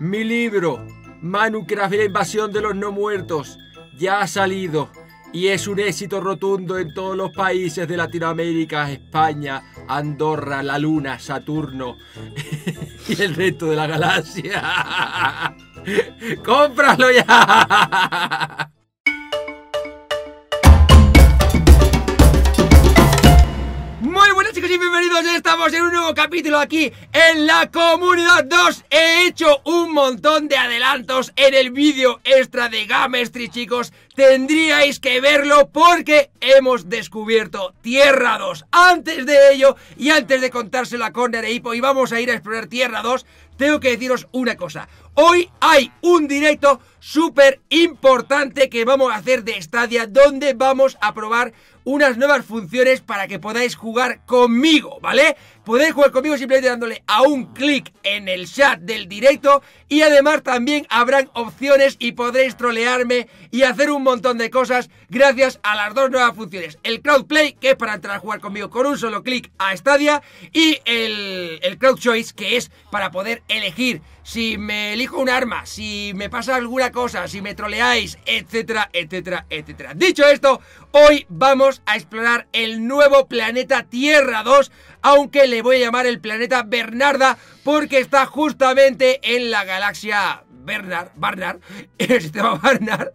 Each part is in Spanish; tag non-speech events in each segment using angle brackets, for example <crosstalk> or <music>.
Mi libro, Minecraft y la invasión de los no muertos, ya ha salido y es un éxito rotundo en todos los países de Latinoamérica, España, Andorra, la Luna, Saturno <laughs> y el resto de la galaxia. <laughs> ¡Cómpralo ya! Y bienvenidos, estamos en un nuevo capítulo aquí en la comunidad 2 He hecho un montón de adelantos en el vídeo extra de Gamestry chicos. Tendríais que verlo porque hemos descubierto Tierra 2 Antes de ello y antes de contárselo a Corner e Hippo y vamos a ir a explorar Tierra 2 Tengo que deciros una cosa. Hoy hay un directo súper importante que vamos a hacer de Stadia donde vamos a probar unas nuevas funciones para que podáis jugar conmigo, ¿vale? Podéis jugar conmigo simplemente dándole a un clic en el chat del directo y además también habrán opciones y podréis trolearme y hacer un montón de cosas gracias a las dos nuevas funciones. El Crowdplay, que es para entrar a jugar conmigo con un solo clic a Stadia y el, el Crowd Choice, que es para poder elegir si me elijo un arma, si me pasa alguna cosa, si me troleáis, etcétera, etcétera, etcétera. Dicho esto, hoy vamos a explorar el nuevo planeta Tierra 2, aunque le voy a llamar el planeta Bernarda porque está justamente en la galaxia Bernard, Barnard, <laughs> en el sistema Barnard.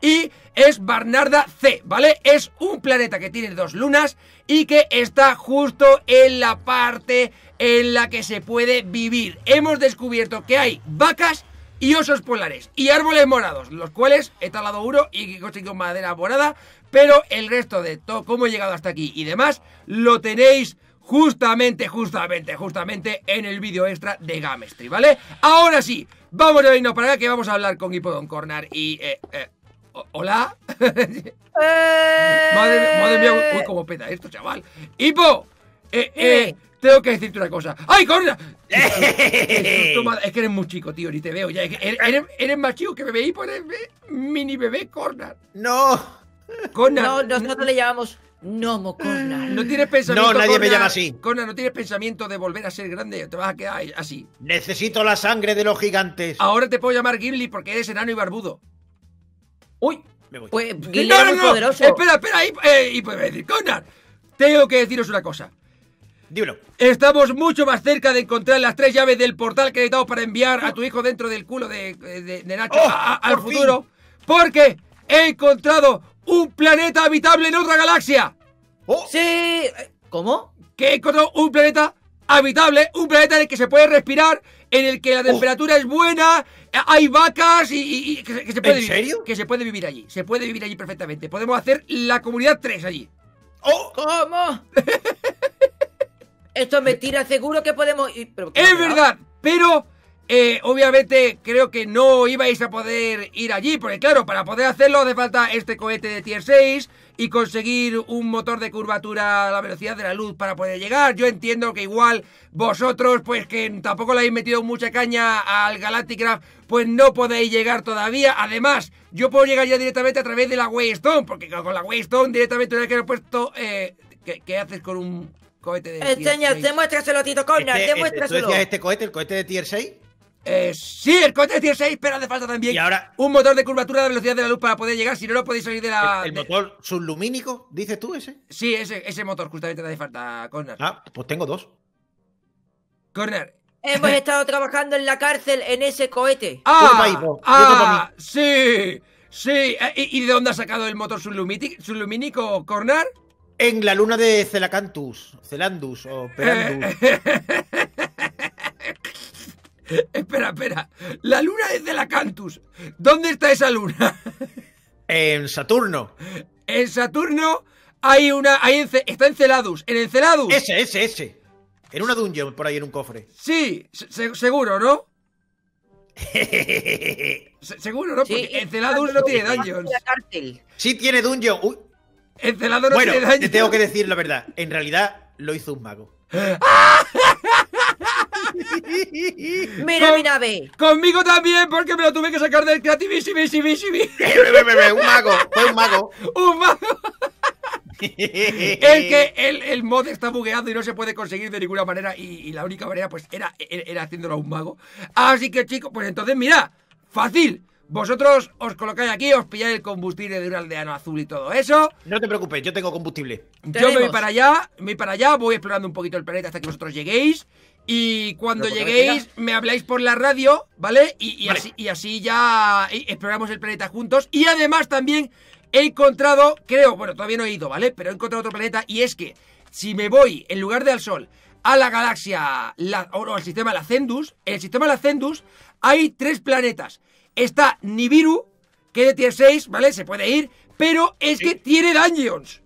Y es Barnarda C, ¿vale? Es un planeta que tiene dos lunas y que está justo en la parte en la que se puede vivir. Hemos descubierto que hay vacas y osos polares y árboles morados, los cuales he talado uno y he conseguido madera morada, pero el resto de todo, cómo he llegado hasta aquí y demás, lo tenéis justamente, justamente, justamente en el vídeo extra de Gamestry, ¿vale? Ahora sí, vamos a irnos para acá que vamos a hablar con Hippodon Corner y... Eh, eh, ¿Hola? <laughs> madre, madre, mía, uy, cómo peta esto, chaval. Hipo, eh, eh, tengo que decirte una cosa. ¡Ay, Corna! <laughs> es que eres muy chico, tío, ni te veo ya. Eres, eres, más chico que bebé Hipo, eres mini bebé Corna. ¡No! Corna. No, nosotros le llamamos Corna. No tienes pensamiento. No, nadie me llama así. Corna, no tienes pensamiento de volver a ser grande. Te vas a quedar así. Necesito la sangre de los gigantes. Ahora te puedo llamar Gimli porque eres enano y barbudo. ¡Uy! Me voy. Pues Gimli no, no, no. poderoso. Espera, espera, ahí, eh, y puede decir, Conan, tengo que deciros una cosa. Dímelo. Estamos mucho más cerca de encontrar las tres llaves del portal que he necesitado para enviar a tu hijo dentro del culo de, de, Nacho oh, al futuro. Porque he encontrado un planeta habitable en otra galaxia. Oh. Sí. ¿Cómo? Que he encontrado un planeta habitable, un planeta en el que se puede respirar, en el que la oh. temperatura es buena, hay vacas y, que, se puede ¿En serio? Que se puede vivir allí, se puede vivir allí perfectamente. Podemos hacer la comunidad 3 allí. ¡Oh! ¿Cómo? <laughs> Esto es mentira, seguro que podemos ir. es verdad, pero eh, obviamente creo que no ibais a poder ir allí, porque claro, para poder hacerlo hace falta este cohete de tier 6 y conseguir un motor de curvatura a la velocidad de la luz para poder llegar. Yo entiendo que igual vosotros, pues que tampoco le habéis metido mucha caña al Galacticraft, pues no podéis llegar todavía. Además, yo puedo llegar ya directamente a través de la Waystone, porque con la Waystone directamente una que he puesto... Eh, ¿qué, haces con un cohete de Enseña, tier 6? demuéstraselo, Tito Corner, este, demuéstraselo. ¿Tú decías este cohete, el cohete de tier 6? Eh, sí, el cohete de tier 6, pero hace falta también ¿Y ahora? un motor de curvatura de velocidad de la luz para poder llegar. Si no, no podéis salir de la. ¿El, motor sublumínico, dices tú ese? Sí, ese, ese motor justamente te hace falta, Corner. Ah, pues tengo dos. Corner. Hemos <laughs> estado trabajando en la cárcel en ese cohete. ¡Ah! ah sí! Sí. Eh, ¿Y, de dónde ha sacado el motor sublumínico, Corner? En la luna de Celacantus, Celandus o Perandus. <laughs> <laughs> espera, espera. La luna es de la Cantus. ¿Dónde está esa luna? <laughs> en Saturno. En Saturno hay una. Hay está en Celadus. En Enceladus. Ese, ese, ese. En una dungeon por ahí en un cofre. Sí, seguro, ¿no? <laughs> seguro, ¿no? Porque Enceladus no tiene dungeons. Sí tiene dungeon. Uy. Enceladus no bueno, tiene dungeons. Te tengo que decir la verdad. En realidad lo hizo un mago. Mira mi nave. Conmigo también, porque me lo tuve que sacar del Creativissimi. un mago, fue un mago. <laughs> Un mago. el que el, el mod está bugueado y no se puede conseguir de ninguna manera. Y, y la única manera, pues, era, era haciéndolo a un mago. Así que, chicos, pues entonces, mira, fácil. Vosotros os colocáis aquí, os pilláis el combustible de un aldeano azul y todo eso. No te preocupes, yo tengo combustible. Yo me voy para allá, me voy para allá, voy explorando un poquito el planeta hasta que vosotros lleguéis. Y cuando lleguéis, me habláis por la radio, ¿vale? Y, y Vale. así, y así ya eh, exploramos el planeta juntos. Y además también he encontrado, creo, bueno, todavía no he ido, ¿vale? Pero he encontrado otro planeta y es que si me voy, en lugar de al Sol, a la galaxia, la, o al sistema Lacendus, en el sistema Lacendus hay tres planetas. Está Nibiru, que es de tier 6, ¿vale? Se puede ir, pero es que tiene dungeons.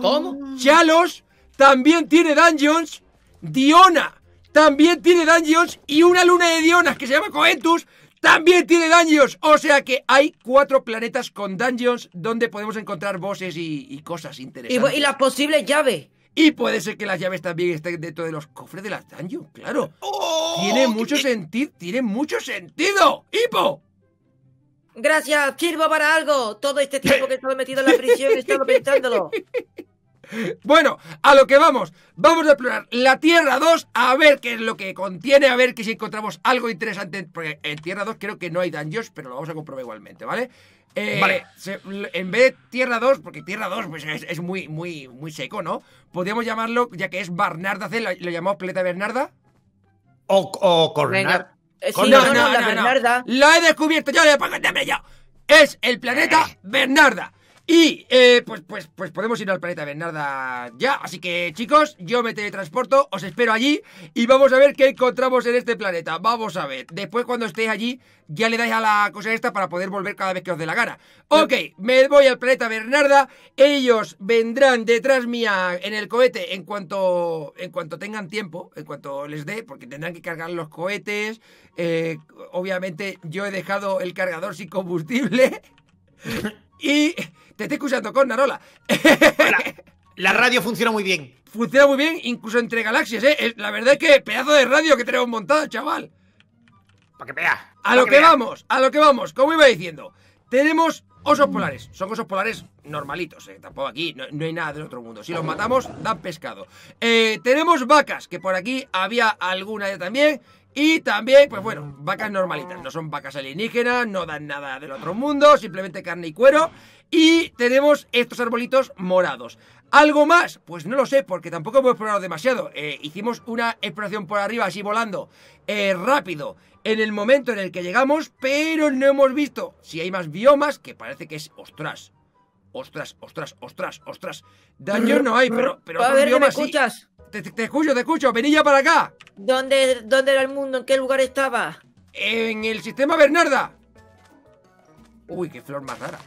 ¿Cómo? Chalos también tiene dungeons. Diona también tiene dungeons. Y una luna de Dionas que se llama Coentus también tiene dungeons. O sea que hay cuatro planetas con dungeons donde podemos encontrar bosses y, y cosas Y, interesantes. y las posibles llaves. Y puede ser que las llaves también estén dentro de los cofres de las dungeons, claro. ¡Oh! tiene mucho sentido, tiene mucho sentido. ¡Hipo! Gracias, sirvo para algo. Todo este tiempo <laughs> que he estado metido en la prisión he estado pensándolo. <laughs> Bueno, a lo que vamos. Vamos a explorar la Tierra 2 a ver qué es lo que contiene, a ver que si encontramos algo interesante. Porque en Tierra 2 creo que no hay dungeons, pero lo vamos a comprobar igualmente, ¿vale? Eh, Vale. se- en vez de Tierra 2, porque Tierra 2 pues, es, es muy, muy, muy seco, ¿no? Podríamos llamarlo, ya que es Barnarda C, lo, lo llamamos Planeta Bernarda. O, o. Cornar. Eh, sí, no, no, la Bernarda. Lo he descubierto yo, de pagarme yo. Es el planeta Bernarda. Y eh, pues, pues, pues podemos ir al planeta Bernarda ya. Así que, chicos, yo me teletransporto, os espero allí y vamos a ver qué encontramos en este planeta. Vamos a ver. Después, cuando estéis allí, ya le dais a la cosa esta para poder volver cada vez que os dé la gana. Ok, me voy al planeta Bernarda. Ellos vendrán detrás mía en el cohete en cuanto, en cuanto tengan tiempo, en cuanto les dé, porque tendrán que cargar los cohetes. Eh, obviamente, yo he dejado el cargador sin combustible. <laughs> y te estoy escuchando con Narola. La, radio funciona muy bien. Funciona muy bien, incluso entre galaxias, ¿eh? La verdad es que pedazo de radio que tenemos montado, chaval. Para que veas. A lo que vamos, a lo que vamos. Como iba diciendo, tenemos osos polares. Son osos polares normalitos, ¿eh? Tampoco aquí no, no hay nada del otro mundo. Si los matamos, dan pescado. Eh, tenemos vacas, que por aquí había alguna ya también. Y también, pues bueno, vacas normalitas. No son vacas alienígenas, no dan nada del otro mundo, simplemente carne y cuero. Y tenemos estos arbolitos morados. ¿Algo más? Pues no lo sé, porque tampoco hemos explorado demasiado. Eh, hicimos una exploración por arriba, así volando, eh, rápido, en el momento en el que llegamos, pero no hemos visto si hay más biomas, que parece que es... ¡Ostras! ¡Ostras, ostras, ostras, ostras! Daño no hay, pero, pero a ver, ¿me sí. escuchas? Te, te- te escucho, te escucho. Vení ya para acá. ¿Dónde, ¿Dónde era el mundo? ¿En qué lugar estaba? En el sistema Bernarda. Uy, qué flor más rara.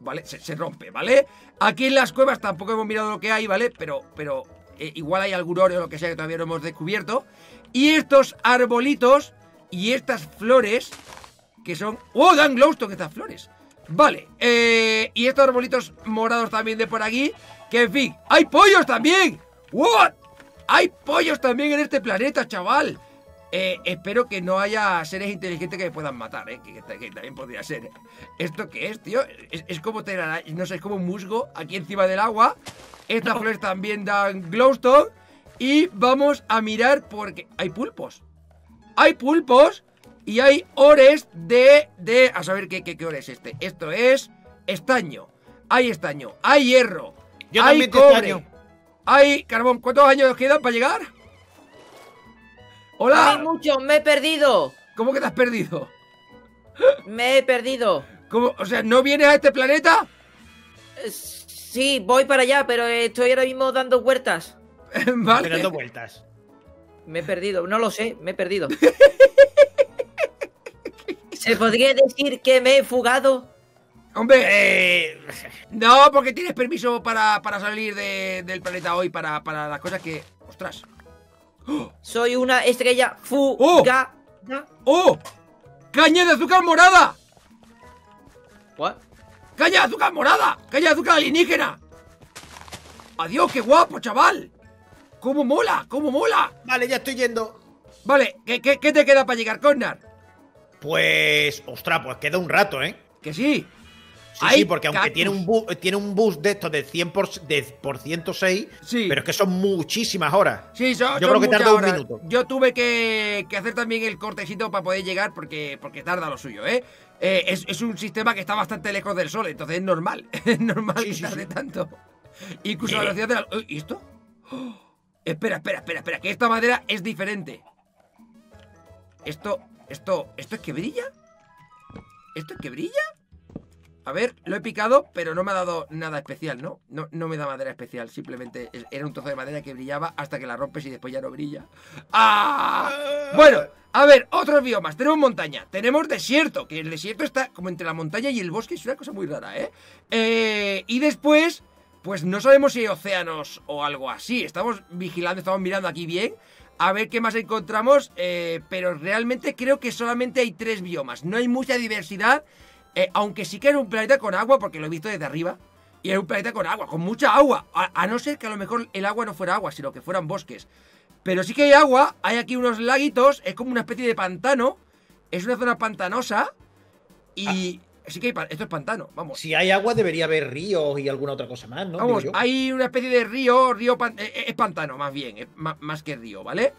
Vale, se, rompe, ¿vale? Aquí en las cuevas tampoco hemos mirado lo que hay, ¿vale? Pero, pero eh, igual hay algún oro o lo que sea que todavía no hemos descubierto. Y estos arbolitos y estas flores que son... ¡Oh, dan glowstone estas flores! Vale, eh, y estos arbolitos morados también de por aquí. Que en fin, ¡hay pollos también! ¿What? ¡Hay pollos también en este planeta, chaval! Eh, espero que no haya seres inteligentes que me puedan matar, ¿eh? Que, que- que también podría ser. ¿Esto qué es, tío? Es, es como telaraña, no sé, es como musgo aquí encima del agua. Estas flores también dan glowstone. Y vamos a mirar porque hay pulpos. Hay pulpos y hay ores de... de a saber qué, qué, qué ore es este. Esto es estaño. Hay estaño. Hay hierro. Yo hay cobre. estaño. Hay carbón. ¿Cuántos años nos quedan para llegar? No Hola. hay mucho, me he perdido. ¿Cómo que te has perdido? Me he perdido. ¿Cómo? O sea, ¿no vienes a este planeta? Eh, Sí, voy para allá, pero estoy ahora mismo dando vueltas. <laughs> vale. Dando vueltas. Me he perdido, no lo sé, me he perdido. <laughs> ¿Se podría decir que me he fugado? Hombre, Eh, no, porque tienes permiso para, para salir de- del planeta hoy para, para las cosas que... ¡Ostras! Soy una estrella fugada. ¡Oh! ¡Caña de azúcar morada! What? ¡Caña de azúcar morada! ¡Caña de azúcar alienígena! ¡Adiós, qué guapo, chaval! ¡Cómo mola! ¡Cómo mola! vale, ya estoy yendo. Vale, ¿qué, qué, qué te queda para llegar, Cornar? Pues, ostras, pues queda un rato, ¿eh? Que sí. Sí, porque aunque tiene un, bu- tiene un boost de estos de 100 por, de por 106, Sí. pero es que son muchísimas horas. Sí, son, Yo son creo que tarda un minuto. Yo tuve que, que hacer también el cortecito para poder llegar porque, porque tarda lo suyo, ¿eh? Eh, es, es un sistema que está bastante lejos del sol, entonces es normal. <laughs> Es normal Sí, que tarde tanto. Incluso la Eh. velocidad de la... ¿Y esto? ¡Oh! Espera, espera, espera, espera, que esta madera es diferente. Esto, esto, ¿esto es que brilla? ¿Esto es que brilla? A ver, lo he picado, pero no me ha dado nada especial, ¿no? No, no me da madera especial, simplemente era un trozo de madera que brillaba hasta que la rompes y después ya no brilla. ¡Ah! Bueno, a ver, otros biomas. Tenemos montaña, tenemos desierto, que el desierto está como entre la montaña y el bosque, es una cosa muy rara, ¿eh? Eh, y después, pues no sabemos si hay océanos o algo así. Estamos vigilando, estamos mirando aquí bien. A ver qué más encontramos, eh, pero realmente creo que solamente hay tres biomas. No hay mucha diversidad, eh, aunque sí que era un planeta con agua, porque lo he visto desde arriba. Y era un planeta con agua, con mucha agua. A, a no ser que a lo mejor el agua no fuera agua, sino que fueran bosques. Pero sí que hay agua, hay aquí unos laguitos, es como una especie de pantano. Es una zona pantanosa. Y sí que hay, esto es pantano, vamos. Si hay agua, debería haber ríos y alguna otra cosa más, ¿no? Vamos, hay una especie de río, río pan- eh, eh, es pantano más bien, es más que río, ¿vale?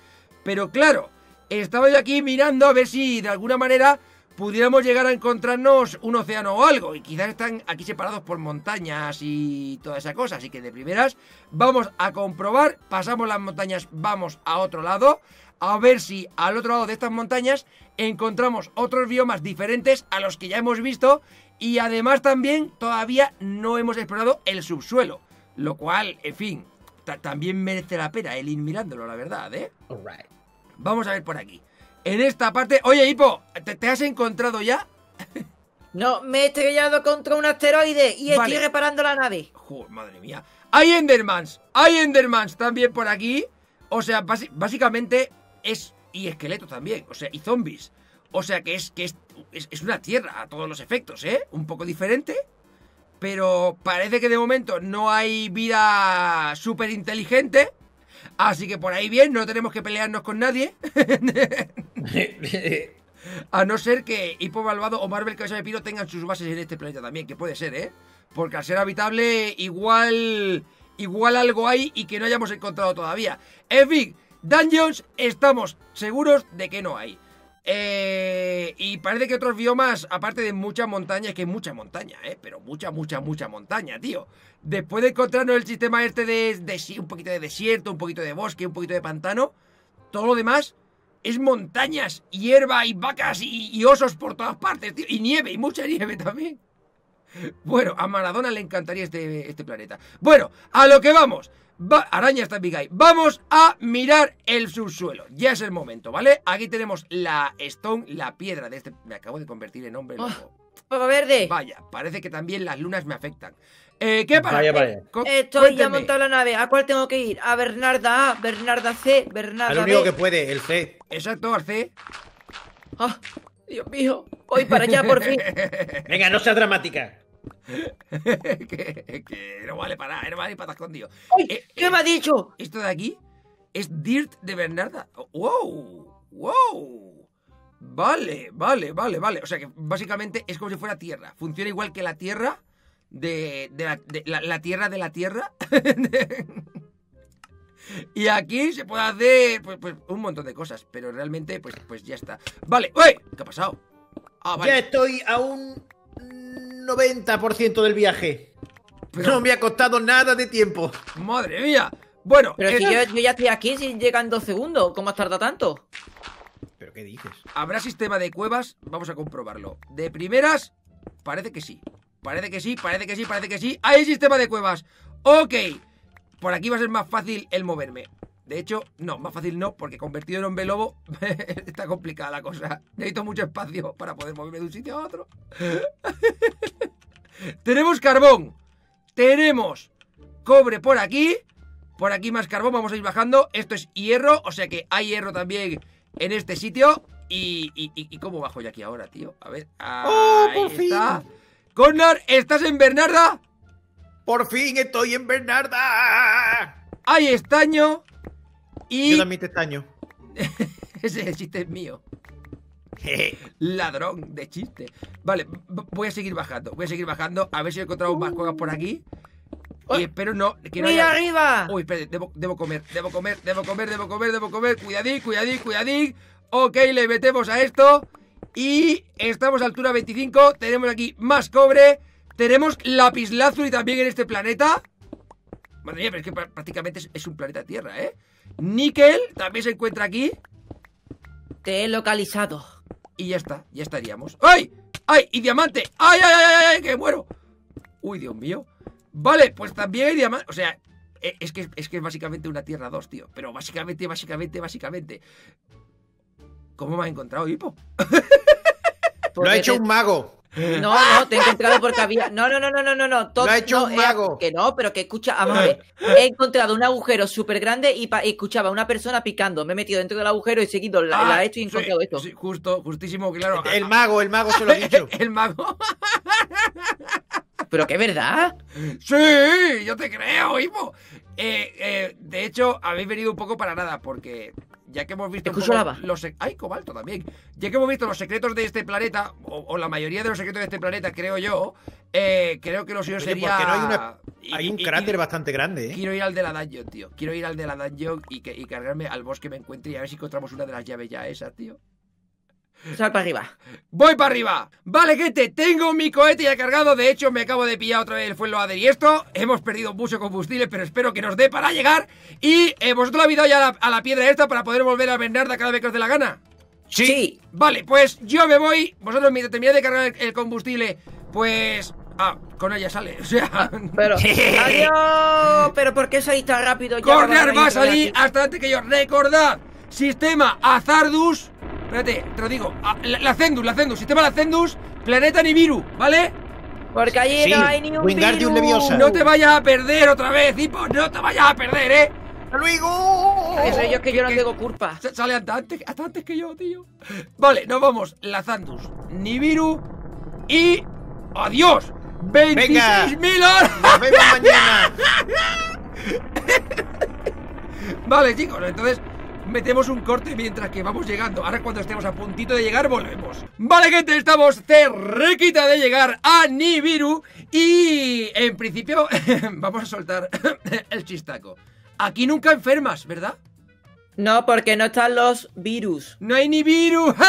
Pero claro, estaba yo aquí mirando a ver si de alguna manera pudiéramos llegar a encontrarnos un océano o algo. Y quizás están aquí separados por montañas y toda esa cosa. Así que de primeras vamos a comprobar, pasamos las montañas, vamos a otro lado, a ver si al otro lado de estas montañas encontramos otros biomas diferentes a los que ya hemos visto. Y además también todavía no hemos explorado el subsuelo. Lo cual, en fin, ta- también merece la pena el ir mirándolo, la verdad, ¿eh? Vamos a ver por aquí. En esta parte... Oye, Hipo, ¿te, te has encontrado ya? No, me he estrellado contra un asteroide y Vale. estoy reparando la nave. Joder, madre mía. Hay Endermans. Hay Endermans también por aquí. O sea, básicamente es... Y esqueletos también. O sea, y zombies. O sea que es que es, es, es una tierra a todos los efectos, ¿eh? Un poco diferente. Pero parece que de momento no hay vida súper inteligente. Así que por ahí bien, no tenemos que pelearnos con nadie. <laughs> A no ser que Hippo Malvado o Marvel Cabeza de Piro tengan sus bases en este planeta también, que puede ser, ¿eh? Porque al ser habitable, igual. Igual algo hay y que no hayamos encontrado todavía. En fin, Dungeons estamos seguros de que no hay. Eh, y parece que otros biomas, aparte de mucha montaña, es que hay mucha montaña, ¿eh? Pero mucha, mucha, mucha montaña, tío. Después de encontrarnos el sistema este de, de un poquito de desierto, un poquito de bosque, un poquito de pantano, todo lo demás es montañas, hierba y vacas y, y osos por todas partes, tío. Y nieve, y mucha nieve también. Bueno, a Maradona le encantaría este, este planeta. Bueno, a lo que vamos. Va- Araña está en Big Eye. Vamos a mirar el subsuelo. Ya es el momento, ¿vale? Aquí tenemos la stone, la piedra de este... Me acabo de convertir en hombre loco. Papa verde. Vaya, parece que también las lunas me afectan. Eh, ¿Qué pasa? Vaya, vaya. Estoy ya montado en la nave. ¿A cuál tengo que ir? A Bernarda A, Bernarda C, Bernarda Al único B. que puede, el C. Exacto, Arce. Ah, Dios mío. Voy para allá por fin. <laughs> Venga, no seas dramática. <laughs> que, que no vale para nada, no vale para estar escondido. ¡Ay! Eh, ¿Qué me ha dicho? Esto de aquí es Dirt de Bernarda. ¡Wow! ¡Wow! Vale, vale, vale, vale. O sea que básicamente es como si fuera tierra. Funciona igual que la tierra de, de la, de la- la tierra de la tierra. <laughs> y aquí se puede hacer pues, pues, un montón de cosas, pero realmente pues, pues ya está. Vale, ¡uy! ¿Qué ha pasado? Ah, Ya estoy a un 90% del viaje. Pero- No me ha costado nada de tiempo. Madre mía. Bueno, Pero si eh, yo, yo ya estoy aquí sin llegar en dos segundos. ¿Cómo has tardado tanto? ¿Pero qué dices? ¿Habrá sistema de cuevas? Vamos a comprobarlo. De primeras, parece que sí. Parece que sí, parece que sí, parece que sí. ¡Hay sistema de cuevas! Ok. Por aquí va a ser más fácil el moverme. De hecho, no, más fácil no, porque convertido en hombre lobo <laughs> está complicada la cosa. Necesito mucho espacio para poder moverme de un sitio a otro. <laughs> Tenemos carbón. Tenemos cobre por aquí. Por aquí más carbón, vamos a ir bajando. Esto es hierro, o sea que hay hierro también en este sitio. Y, y, y- cómo bajo yo aquí ahora, tío? A ver. ¡Oh, ahí por está. Connor, ¿estás en Bernarda? ¡Por fin estoy en Bernarda! Hay estaño. Y Yo también te estaño. <laughs> ese chiste es mío. <laughs> Ladrón de chiste. Vale, voy a seguir bajando. Voy a seguir bajando. A ver si he encontrado más cosas por aquí. Y espero no. Que no ¡Mira haya- arriba! Uy, espérate, debo, debo comer, debo comer, debo comer, debo comer, debo comer. Cuidadín, cuidadín, cuidadín. Ok, le metemos a esto. Y estamos a altura 25. Tenemos aquí más cobre. Tenemos lapislázuli también en este planeta. Madre mía, pero es que pr- prácticamente es, es un planeta Tierra, ¿eh? Níquel también se encuentra aquí. Te he localizado. Y ya está, ya estaríamos. ¡Ay! ¡Ay! ¡Y diamante! ¡Ay, ay, ay, ay! ay que muero! Uy, Dios mío. Vale, pues también hay diamante. O sea, e- es que, es que es básicamente una Tierra 2, tío. Pero básicamente, básicamente, básicamente. ¿Cómo me has encontrado, Hipo? <laughs> Lo ha hecho un mago. No, no, te he encontrado porque había. No, no, no, no, no, no, no. todo- Lo ha hecho no, un mago. que no, pero que escucha, vamos a ver. He encontrado un agujero súper grande y, pa- escuchaba a una persona picando. Me he metido dentro del agujero y he seguido la, la he hecho y he Ah, sí, encontrado esto. sí, justo, justísimo, claro. El mago, el mago se lo ha dicho. <laughs> El mago. Pero que es verdad. Sí, yo te creo, Hipo. Eh, eh, de hecho, habéis venido un poco para nada, porque ya que hemos visto los sec- ¡Ay, cobalto también! Ya que hemos visto los secretos de este planeta, o, o la mayoría de los secretos de este planeta, creo yo, eh, creo que lo suyo sería... ¿por qué no hay una- y- Hay un y- y- cráter bastante grande, ¿eh? Quiero ir al de la dungeon, tío. Quiero ir al de la dungeon y, que, y cargarme al bosque que me encuentre y a ver si encontramos una de las llaves ya esas, tío. Sal para arriba. ¡Voy para arriba! Vale, gente, tengo mi cohete ya cargado. De hecho, me acabo de pillar otra vez el fuelo y esto. Hemos perdido mucho combustible, pero espero que nos dé para llegar. Y eh, vosotros habéis dado ya a la, a la piedra esta para poder volver a Bernarda cada vez que os dé la gana. Sí. Vale, pues yo me voy. Vosotros, mientras termináis de cargar el, el combustible, pues. Ah, con ella sale. <laughs> O sea. Pero. <laughs> ¡Adiós! ¿Pero por qué salís tan rápido? Ya Corner va a ir salir aquí. hasta antes que yo. Recordad, sistema Azardus. Espérate, te lo digo. Ah, La, la Zendus, la Zendus, sistema la Zendus, planeta Nibiru, ¿vale? Porque allí Sí, no hay ni un Wingardium virus. Leviosa. No te vayas a perder otra vez, Hipo, no te vayas a perder, ¿eh? ¡Hasta luego! Eso yo es que yo no que- tengo culpa. Sale hasta antes, hasta antes que yo, tío. Vale, nos vamos. La Zandus, Nibiru y. ¡Adiós! ¡26.000 horas! ¡Nos vemos mañana! <laughs> Vale, chicos, entonces metemos un corte mientras que vamos llegando. Ahora cuando estemos a puntito de llegar, volvemos. Vale, gente, estamos cerquita de llegar a Nibiru y en principio <laughs> vamos a soltar <coughs> el chistaco. Aquí nunca enfermas, ¿verdad? No, porque no están los virus. No hay Nibiru. <laughs>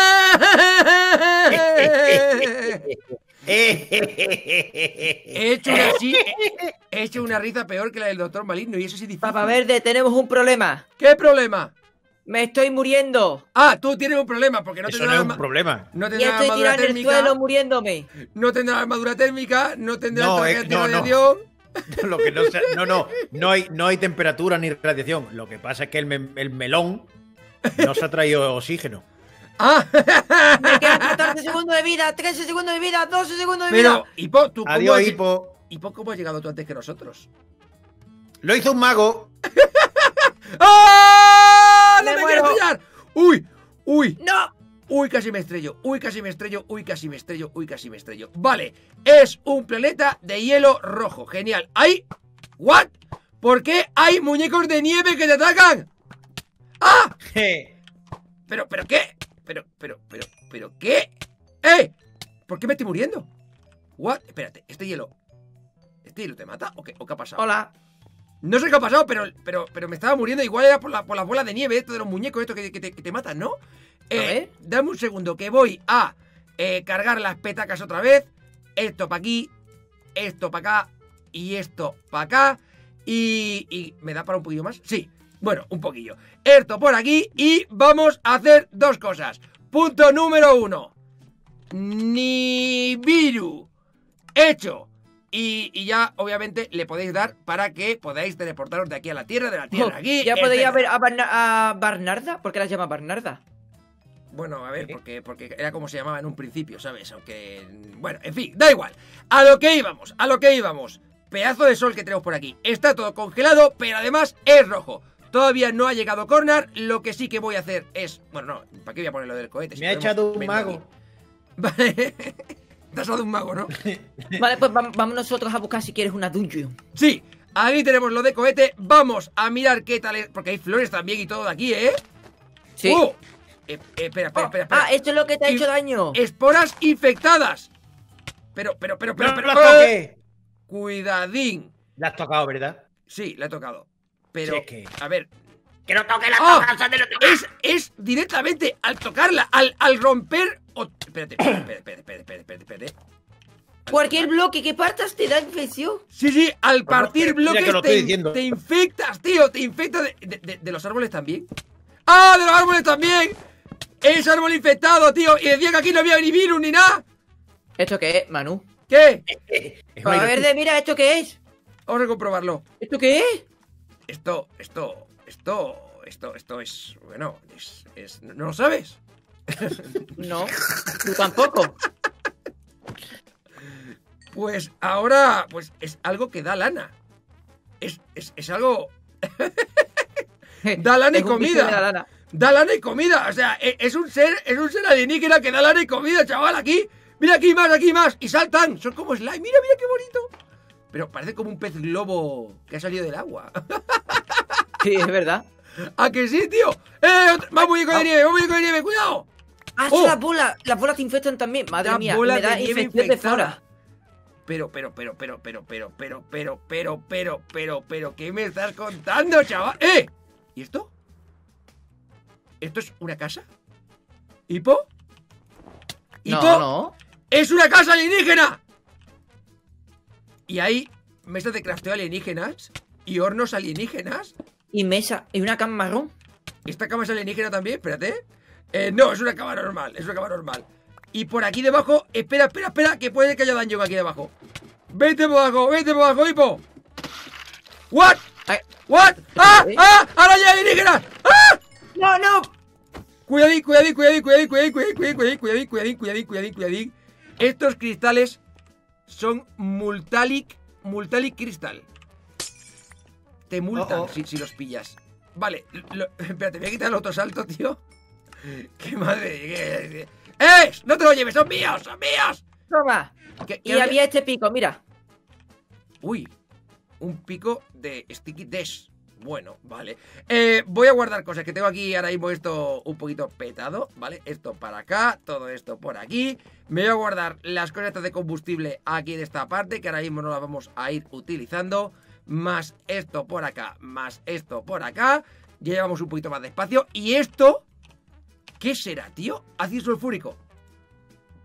He hecho una, sí, he- he hecho una risa peor que la del doctor Maligno y eso sí es difícil. Papá Verde, tenemos un problema. ¿Qué problema? Me estoy muriendo. Ah, tú tienes un problema porque no Eso tendrás no es un arma- problema. no Y tendrás estoy armadura tirando en el térmica. suelo muriéndome. No tendrás armadura térmica, no tendrás No, tarjeta es- no, <laughs> no. Lo que no, se- no, no, no hay, no hay temperatura ni radiación. Lo que pasa es que el, me- el melón no se ha traído oxígeno. <laughs> Ah, Me quedan 14 segundos de vida, 13 segundos de vida, 12 segundos de vida. pero, Hipo, ¿tú cómo, Adiós, has, hipo. Hipo, ¿cómo has llegado tú antes que nosotros? Lo hizo un mago. <laughs> ¡Ah! ¡No Me me quiero estrellar! ¡Uy! ¡Uy! ¡No! Uy, casi me estrello, uy, casi me estrello, uy, casi me estrello, uy, casi me estrello. Vale, es un planeta de hielo rojo. Genial. ¿Hay? ¿What? ¿Por qué hay muñecos de nieve que te atacan? ¡Ah! ¿Pero, pero qué? ¿Pero, pero, pero, pero qué? ¡Eh! ¿Por qué me estoy muriendo? ¿What? Espérate, ¿este hielo? ¿Este hielo te mata? ¿O qué, o qué ha pasado? Hola. No sé qué ha pasado, pero, pero, pero me estaba muriendo. Igual era por la, por la bola de nieve, esto de los muñecos, esto que, que te, que te matan, ¿no? Eh, dame un segundo, que voy a eh, cargar las petacas otra vez. Esto para aquí, esto para acá y esto para acá. Y, y. ¿Me da para un poquillo más? Sí. Bueno, un poquillo. Esto por aquí y vamos a hacer dos cosas. Punto número uno. Nibiru. Hecho. Y, y ya, obviamente, le podéis dar para que podáis teleportaros de aquí a la Tierra, de la Tierra aquí. ¿Ya podéis ver a, Barna- a Barnarda? ¿Por qué la llama Barnarda? Bueno, a ver, porque, porque era como se llamaba en un principio, ¿sabes? Aunque. Bueno, en fin, da igual. A lo que íbamos, a lo que íbamos. Pedazo de sol que tenemos por aquí. Está todo congelado, pero además es rojo. Todavía no ha llegado Corner. Lo que sí que voy a hacer es. Bueno, no, ¿para qué voy a poner lo del cohete? Si Me ha echado un mago. aquí. <laughs> Vale. Te has dado un mago, ¿no? <laughs> Vale, pues vam- vamos nosotros a buscar si quieres una dungeon. Sí, ahí tenemos lo de cohete. Vamos a mirar qué tal es. Porque hay flores también y todo de aquí, ¿eh? Sí. ¡Oh! Eh, eh, espera, espera, Oh, espera, espera. Ah, esto es lo que te ha hecho daño. Esporas infectadas. Pero, pero, pero, pero, No, pero. no las toqué. Cuidadín. La has tocado, ¿verdad? Sí, le he tocado. Pero, Sí, es que- a ver, Que no toque la ¡Ah! toca, de es, es directamente al tocarla, al, al romper. o- espérate, espérate, espérate, espérate, espérate, espérate, espérate. Cualquier bloque que partas te da infección. Sí, sí, al partir bloques lo te, estoy diciendo. te infectas, tío, te infectas de, de- de- de los árboles también. ¡Ah, de los árboles también! Es árbol infectado, tío, y decía que aquí no había ni virus ni nada. ¿Esto qué es, Manu? ¿Qué? <laughs> A ver, de, mira, ¿esto qué es? Vamos a comprobarlo. ¿Esto qué es? Esto, esto, esto, esto, esto es, bueno, es, es, ¿no lo sabes? <laughs> No, tú tampoco. Pues ahora, pues es algo que da lana. Es, es, es algo, <laughs> Da lana y comida. da lana. da lana y comida. O sea, e- es un ser, es un ser alienígena que da lana y comida, chaval, aquí. Mira aquí más, aquí más. Y saltan. Son como slime. Mira, mira qué bonito. Pero parece como un pez globo que ha salido del agua. <laughs> Sí, es verdad. ¿A que sí, tío? ¡Eh! ¡Más muñeco de nieve! ¡Más muñeco de nieve! ¡Cuidado! Ah, Oh. las bolas. Las bolas te infectan también. Madre Las mía, bolas me da infección de flora. Pero, pero, pero, pero, pero, pero, pero, pero, pero, pero, pero, pero, ¿qué me estás contando, chaval? ¡Eh! ¿Y esto? ¿Esto es una casa? ¿Hipo? ¿Hipo? No, no. ¡Es una casa alienígena! Y hay mesas de crafteo alienígenas y hornos alienígenas. Y mesa. Y una cama marrón. ¿Esta cama es alienígena también? Espérate. Eh, no, es una cama normal, es una cama normal. Y por aquí debajo, espera, espera, espera, que puede que haya daño aquí debajo. Vete por abajo, vete por abajo, hipo. ¿What? ¿What? ¡Ah! ¿Eh? ¡Ah! ¡Araña alienígena! ¡Ah! No, no. Cuidadín, cuidadín, cuidadín, cuidadín, cuidadín, cuidadín, cuidadín, cuidadín, cuidadín, cuidadín, cuidadín, cuidadín. Estos cristales son multalic, multalic cristal. Te multan Oh, oh. Si, si los pillas. Vale, lo- <laughs> espérate, voy a quitar el otro salto, tío. <laughs> ¡Qué madre! qué- ¡Eh! ¡No te lo lleves! ¡Son míos! ¡Son míos! Toma. ¿Qué- Y había este pico, mira. Uy, un pico de Sticky Dash. Bueno, vale. Eh, voy a guardar cosas que tengo aquí ahora mismo esto un poquito petado, ¿vale? Esto para acá, todo esto por aquí. Me voy a guardar las cosas de combustible aquí en esta parte, que ahora mismo no las vamos a ir utilizando. Más esto por acá, más esto por acá. Ya llevamos un poquito más de espacio. Y esto, ¿qué será, tío? Ácido sulfúrico.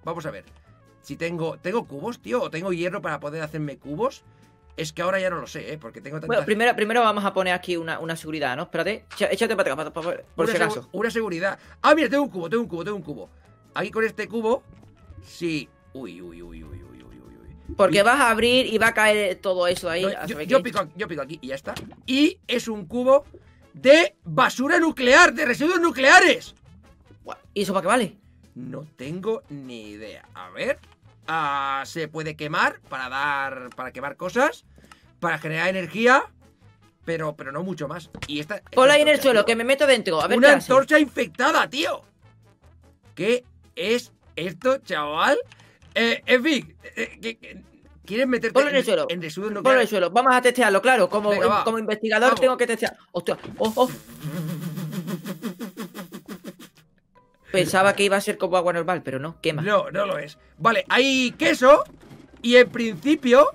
Vamos a ver. Si tengo, ¿tengo cubos, tío? ¿O tengo hierro para poder hacerme cubos? Es que ahora ya no lo sé, ¿eh? Porque tengo tantas... Bueno, primero, primero vamos a poner aquí una, una seguridad, ¿no? Espérate. Échate para atrás, por una si segu- acaso. Una seguridad. Ah, mira, tengo un cubo, tengo un cubo, tengo un cubo. Aquí con este cubo... Sí. Uy, uy, uy, uy, uy. Porque Y- vas a abrir y va a caer todo eso ahí. No, yo, pico, yo pico aquí y ya está. Y es un cubo de basura nuclear, de residuos nucleares. ¿Y eso para qué vale? No tengo ni idea. A ver. Ah, se puede quemar para dar. para quemar cosas. Para generar energía. Pero, pero no mucho más. Y esta. esta Ponla ahí en el suelo, tío. que me meto dentro. A ver Una antorcha infectada, tío. ¿Qué es esto, chaval? Eh, en fin. eh, que- ¿Quieres meterte Ponlo en el suelo. en Ponlo en el suelo. Vamos a testearlo, claro. Como, Venga, va. como investigador Vamos. tengo que testear. Hostia. Oh, oh. Pensaba que iba a ser como agua normal, pero no, quema. No, no lo es. Vale, hay queso. Y en principio.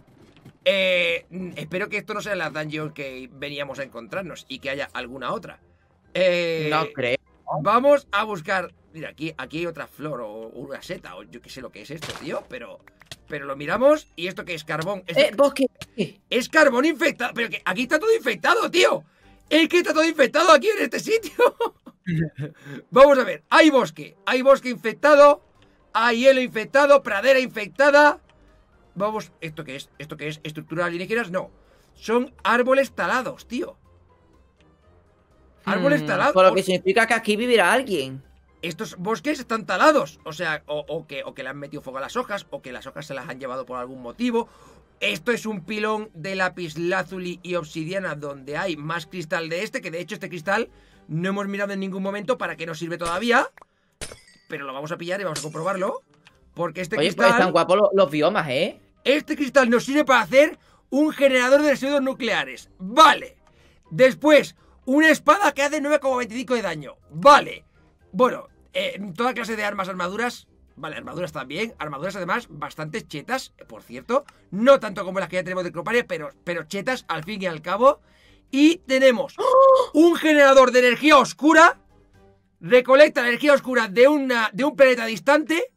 eh, espero que esto no sea la dungeon que veníamos a encontrarnos y que haya alguna otra. Eh, No creo. Vamos a buscar. Mira, aquí, aquí hay otra flor o una seta, o yo qué sé lo que es esto, tío, pero. Pero lo miramos y esto que es carbón. Esto Eh, bosque. es carbón infectado. Pero que aquí está todo infectado, tío. Es que está todo infectado aquí en este sitio. <laughs> Vamos a ver. Hay bosque. Hay bosque infectado. Hay hielo infectado. Pradera infectada. Vamos. ¿Esto qué es? ¿Esto qué es? ¿Estructuras alienígenas? No. Son árboles talados, tío. Árboles Mm, talados. Por lo que significa que aquí vivirá alguien. Estos bosques están talados. O sea, o, o que, o que le han metido fuego a las hojas, o que las hojas se las han llevado por algún motivo. Esto es un pilón de lapislázuli y obsidiana donde hay más cristal de este, que de hecho este cristal no hemos mirado en ningún momento para qué nos sirve todavía. Pero lo vamos a pillar y vamos a comprobarlo. Porque este Oye, pues cristal... están guapos los, los biomas, ¿eh? Este cristal nos sirve para hacer un generador de residuos nucleares. Vale. Después, una espada que hace 9,25 de daño. Vale. Bueno, eh, toda clase de armas, armaduras. Vale, armaduras también. Armaduras además bastante chetas, por cierto. No tanto como las que ya tenemos de Cropare, pero, pero chetas al fin y al cabo. Y tenemos un generador de energía oscura. Recolecta la energía oscura de, una, de un planeta distante.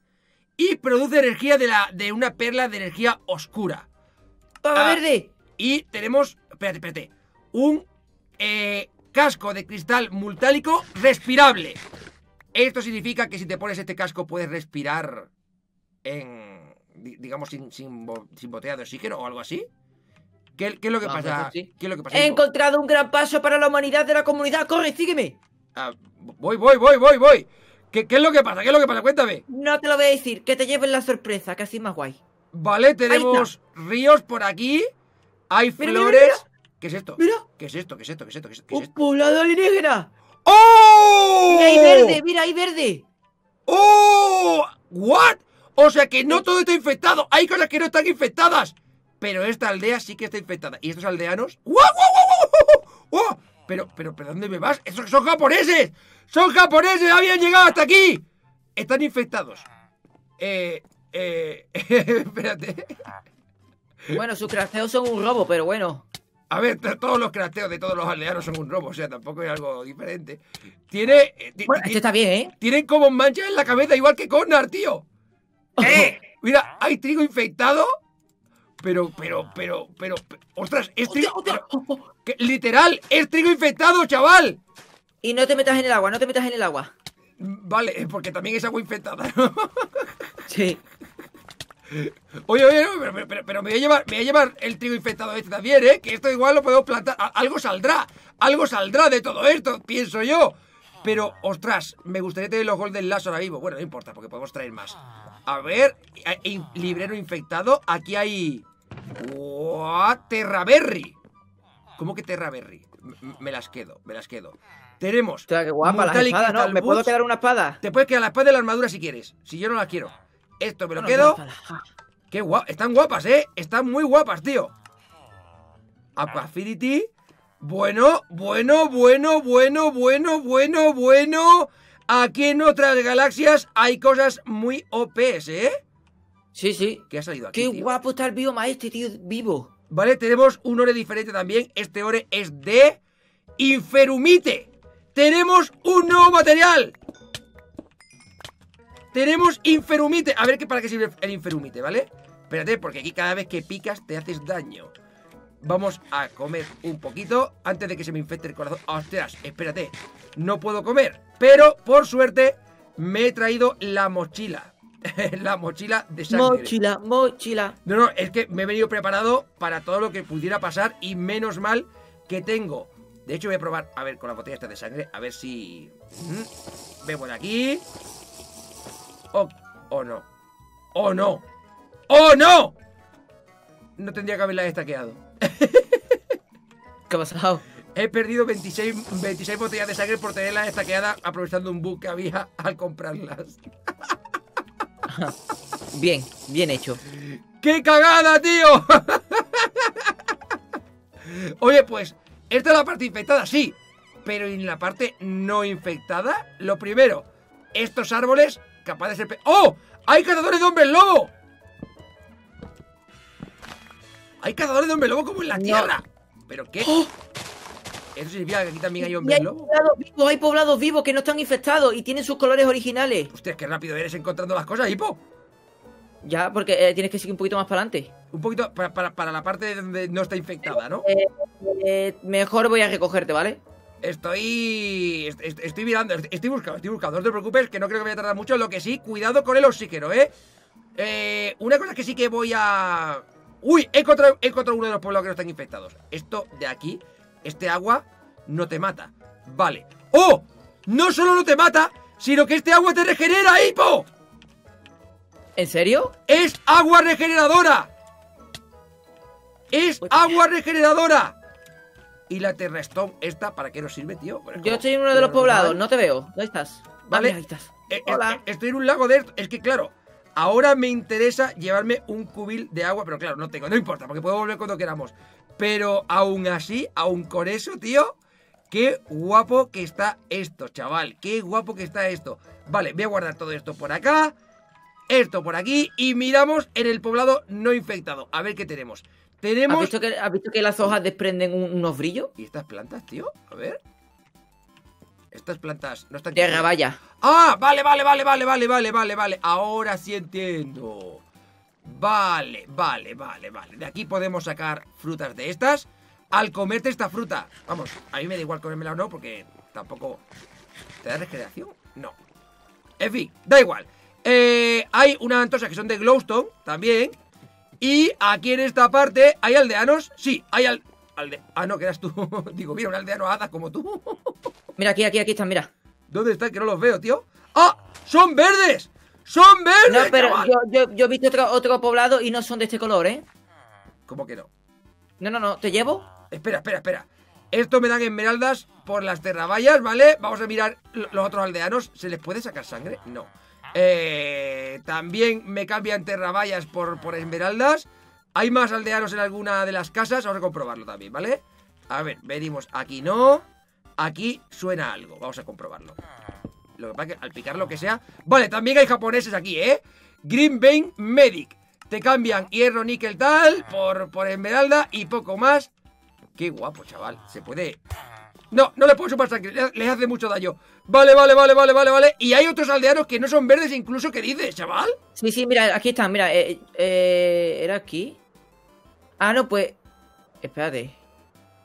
Y produce energía de, la, de una perla de energía oscura. ¡Pava Ah. verde! Y tenemos, espérate, espérate, un eh, casco de cristal multálico respirable. Esto significa que si te pones este casco puedes respirar en, di- digamos, sin, sin, bo- sin botella de oxígeno o algo así. ¿Qué, qué es lo que Ah, pasa? sí. ¿Qué es lo que pasa? He encontrado un gran paso para la humanidad de la comunidad. ¡Corre, sígueme! Ah, voy, voy, voy, voy, voy. ¿Qué, ¿Qué es lo que pasa? ¿Qué es lo que pasa? Cuéntame. No te lo voy a decir, que te lleven la sorpresa, que así es más guay. Vale, tenemos ríos por aquí. Hay Mira, flores. mira. ¿Qué es esto? Mira, ¿Qué es esto? ¿Qué es esto? ¿Qué es esto? ¿Qué es esto? ¿Qué es un esto? poblado alienígena. ¡Oh! Mira, hay verde, mira, hay verde. ¡Oh! ¿What? O sea que no todo está infectado. Hay cosas que no están infectadas. Pero esta aldea sí que está infectada. ¿Y estos aldeanos? ¡Guau, guau, guau, guau, guau! ¡Oh! Pero, pero, pero, ¿dónde me vas? ¡Esos son japoneses! ¡Son japoneses! ¡Habían llegado hasta aquí! Están infectados. Eh, eh, <laughs> espérate. Bueno, sus crafteos son un robo, pero bueno. A ver, todos los crafteos de todos los aldeanos son un robo, o sea, tampoco es algo diferente. Tiene. eh, Bueno, este está bien, ¿eh? Tienen como manchas en la cabeza, igual que Connor, tío. ¡Eh! Mira, hay trigo infectado. Pero, pero, pero, pero. pe- ¡Ostras! Es ¡Hostia, trigo. hostia! pero- que- literal, es trigo infectado, chaval. Y no te metas en el agua, no te metas en el agua. Vale, porque también es agua infectada, ¿no? Sí. Oye, oye, no, pero, pero- pero- pero me, voy a llevar, me voy a llevar el trigo infectado este también, ¿eh? Que esto igual lo podemos plantar. Algo saldrá. Algo saldrá de todo esto, pienso yo. Pero, ostras, me gustaría tener los Golden Lasso ahora mismo. Bueno, no importa, porque podemos traer más. A ver, librero infectado. Aquí hay. ¡What! Terraberry. ¿Cómo que Terraberry? M- me las quedo, me las quedo. Tenemos. Ostras, qué guapa, espadas, ¿no? ¿Me puedo quedar una espada? Te puedes quedar la espada y la armadura si quieres. Si yo no la quiero. Esto me lo Bueno, quedo. Qué guapas. Están guapas, ¿eh? Están muy guapas, tío. Aquafinity. Bueno, bueno, bueno, bueno, bueno, bueno, bueno. Aquí en otras galaxias hay cosas muy OPs, ¿eh? Sí, sí. ¿Qué ha salido aquí? Qué tío? guapo está el bioma este, tío, vivo. Vale, tenemos un ore diferente también. Este ore es de Inferumite. Tenemos un nuevo material. Tenemos Inferumite. A ver qué para qué sirve el Inferumite, ¿vale? Espérate, porque aquí cada vez que picas te haces daño. Vamos a comer un poquito antes de que se me infecte el corazón. ¡Ostras! Espérate. No puedo comer. Pero, por suerte, me he traído la mochila. <laughs> la mochila de sangre. Mochila, mochila. No, no, es que me he venido preparado para todo lo que pudiera pasar y menos mal que tengo. De hecho, voy a probar, a ver, con la botella esta de sangre, a ver si... Mm, Bebo de aquí. O, o no. ¡Oh, no! ¡Oh, no! No tendría que haberla destaqueado. <laughs> ¿Qué ha pasado? He perdido 26, 26 botellas de sangre por tenerla destaqueada aprovechando un bug que había al comprarlas. <laughs> Bien, bien hecho. ¡Qué cagada, tío! <laughs> Oye, pues, esta es la parte infectada, sí. Pero en la parte no infectada, lo primero, estos árboles capaces de ser... pe- ¡Oh! ¡Hay cazadores de hombres lobo! ¡Hay cazadores de hombres lobo como en la No. tierra! ¿Pero qué? ¡Oh! ¿Eso significa que aquí también hay hombres hay poblados vivos, hay poblados vivos que no están infectados y tienen sus colores originales. Hostia, qué rápido eres encontrando las cosas, Hipo. Ya, porque eh, tienes que seguir un poquito más para adelante. Un poquito para, para- para la parte donde no está infectada, ¿no? Eh, mejor voy a recogerte, ¿vale? Estoy. est- est- Estoy mirando, est- estoy buscando, estoy buscando. No te preocupes, que no creo que vaya a tardar mucho. Lo que sí, cuidado con el oxígeno, ¿eh? Eh, una cosa que sí que voy a. Uy, he encontrado, he encontrado uno de los pueblos que no están infectados. Esto de aquí, este agua, no te mata. Vale. ¡Oh! No solo no te mata, sino que este agua te regenera, Hipo. ¿En serio? ¡Es agua regeneradora! ¡Es agua regeneradora! Y la Terrastone, esta, ¿para qué nos sirve, tío? Pues Yo como- estoy en uno de los poblados, normal. no te veo. ¿Dónde estás? Vale. Vale, ahí estás. Eh, eh, Hola. eh, estoy en un lago de esto. Es que, claro, ahora me interesa llevarme un cubil de agua, pero claro, no tengo, no importa, porque puedo volver cuando queramos. Pero aún así, aún con eso, tío, Qué guapo que está esto, chaval. Qué guapo que está esto. Vale, voy a guardar todo esto por acá. Esto por aquí. Y miramos en el poblado no infectado. A ver qué tenemos. ¿Has visto, que, las hojas desprenden unos brillos? ¿Y estas plantas, tío? A ver. Estas plantas no están... Tierra, vaya. ¡Ah! Vale, vale, vale, vale, vale, vale, vale, vale. Ahora sí entiendo. Vale, vale, vale, vale. De aquí podemos sacar frutas de estas al comerte esta fruta. Vamos, a mí me da igual comérmela o no porque tampoco... ¿Te da recreación? No. En fin, da igual. Eh, hay unas antosas que son de glowstone también y aquí en esta parte, ¿hay aldeanos? Sí, hay al. alde- Ah, no, que eras tú. <laughs> Digo, mira, un aldeano hada como tú. <laughs> Mira, aquí, aquí, aquí están, mira. ¿Dónde están? Que no los veo, tío. ¡Ah! ¡Son verdes! ¡Son verdes! No, pero chaval! yo, yo, yo he visto otro, otro poblado y no son de este color, ¿eh? ¿Cómo que no? No, no, no. ¿Te llevo? Espera, espera, espera. Esto me dan esmeraldas por las terravallas, ¿vale? Vamos a mirar lo- los otros aldeanos. ¿Se les puede sacar sangre? No. Eh, también me cambian terravallas por, por esmeraldas. ¿Hay más aldeanos en alguna de las casas? Vamos a comprobarlo también, ¿vale? A ver, venimos. Aquí no. Aquí suena algo. Vamos a comprobarlo. Lo que pasa es que al picar lo que sea. Vale, también hay japoneses aquí, ¿eh? Green Vein Medic. Te cambian hierro, níquel, tal, por, por esmeralda y poco más. Qué guapo, chaval. Se puede. No, no le puedo chupar sangre. le- Les hace mucho daño. Vale, vale, vale, vale, vale, vale. Y hay otros aldeanos que no son verdes, incluso que dices, chaval. Sí, sí, mira, aquí están, mira. Eh, eh, ¿Era aquí? Ah, no, pues. Espérate.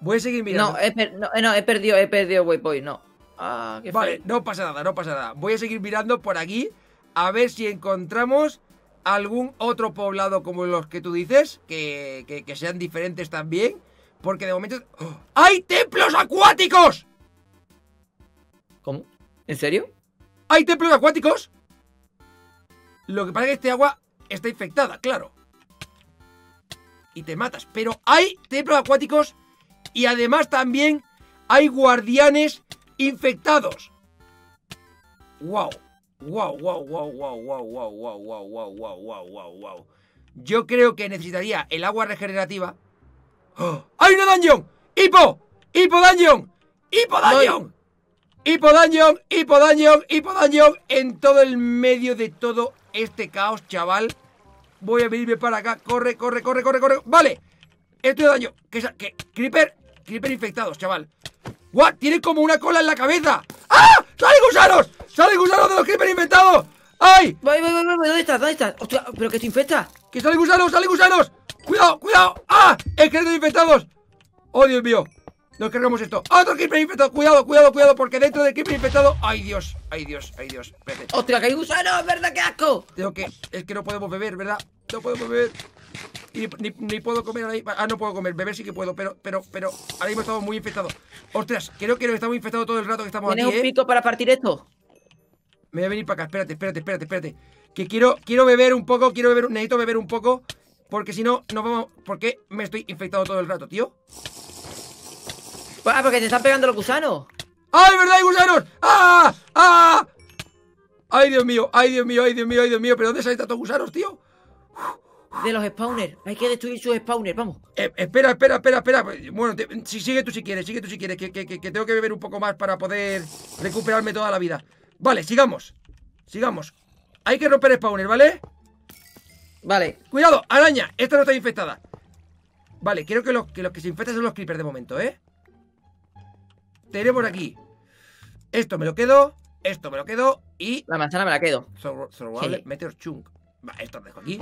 Voy a seguir mirando. No, he, per- no, eh, no, he perdido, he perdido Waypoint, no. Ah, qué Vale, no pasa nada, no pasa nada. Voy a seguir mirando por aquí a ver si encontramos algún otro poblado como los que tú dices, que, que- que sean diferentes también. Porque de momento... ¡Oh! ¡Hay templos acuáticos! ¿Cómo? ¿En serio? ¿Hay templos acuáticos? Lo que pasa es que este agua está infectada, claro. Y te matas. Pero hay templos acuáticos y además también hay guardianes infectados. Wow. Wow, wow, wow, wow, wow, wow, wow, wow, wow, wow, wow, wow, wow. Yo creo que necesitaría el agua regenerativa. <gasps> ¡Hay una dungeon! ¡Hipo! ¡Hipo dungeon! ¡Hipo dungeon! Hipo dungeon, hipo dungeon, hipo dungeon en todo el medio de todo este caos, chaval. Voy a venirme para acá. Corre, corre, corre, corre, corre. Vale. Esto de daño. Que, que Creeper. Creeper infectados, chaval. ¡What! Tiene como una cola en la cabeza. ¡Ah! ¡Salen gusanos! ¡Salen gusanos de los Creeper infectados! ¡Ay! Voy, voy, voy, voy, ¿dónde estás? ¿Dónde estás? Hostia, pero que te infecta. ¡Que salen gusanos! ¡Salen gusanos! ¡Cuidado! ¡Cuidado! ¡Ah! ¡Esqueletos infectados! ¡Oh, Dios mío! Nos cargamos esto. ¡Otro Creeper infectado! ¡Cuidado, cuidado, cuidado! Porque dentro del Creeper infectado... ¡Ay, Dios! ¡Ay, Dios! ¡Ay, Dios! Espérate. ¡Hostia, que hay gusanos! ¿Verdad? ¡Qué asco! Tengo que... Es que no podemos beber, ¿verdad? No podemos beber. Y ni, ni puedo comer ahora mismo. Ah, no puedo comer. Beber sí que puedo, pero, pero, pero... Ahora mismo estamos muy infectados. ¡Ostras! Creo que estamos infectados todo el rato que estamos ¿Tienes aquí, un ¿eh? pico para partir esto? Me voy a venir para acá. Espérate, espérate, espérate, espérate. Que quiero, quiero beber un poco, quiero beber... Necesito beber un poco. Porque si no, no vamos... Porque me estoy infectado todo el rato, tío. Ah, porque te están pegando los gusanos. ¡Ay, verdad, hay gusanos! ¡Ah! ¡Ah! ¡Ay, Dios mío! ¡Ay, Dios mío! ¡Ay, Dios mío! ¡Ay, Dios mío! ¿Pero dónde salen tantos gusanos, tío? De los spawners. Hay que destruir sus spawners, vamos. Eh, espera, espera, espera, espera. Bueno, te- si, sigue tú si quieres, sigue tú si quieres, que, que- que- que tengo que beber un poco más para poder recuperarme toda la vida. Vale, sigamos. Sigamos. Hay que romper spawners, ¿vale? Vale. Cuidado, araña. Esta no está infectada. Vale, creo que los que, los que se infectan son los creepers de momento, ¿eh? Tenemos aquí. Esto me lo quedo. Esto me lo quedo. Y. La manzana me la quedo. Sí. Meteor Chunk. Va, esto lo dejo aquí.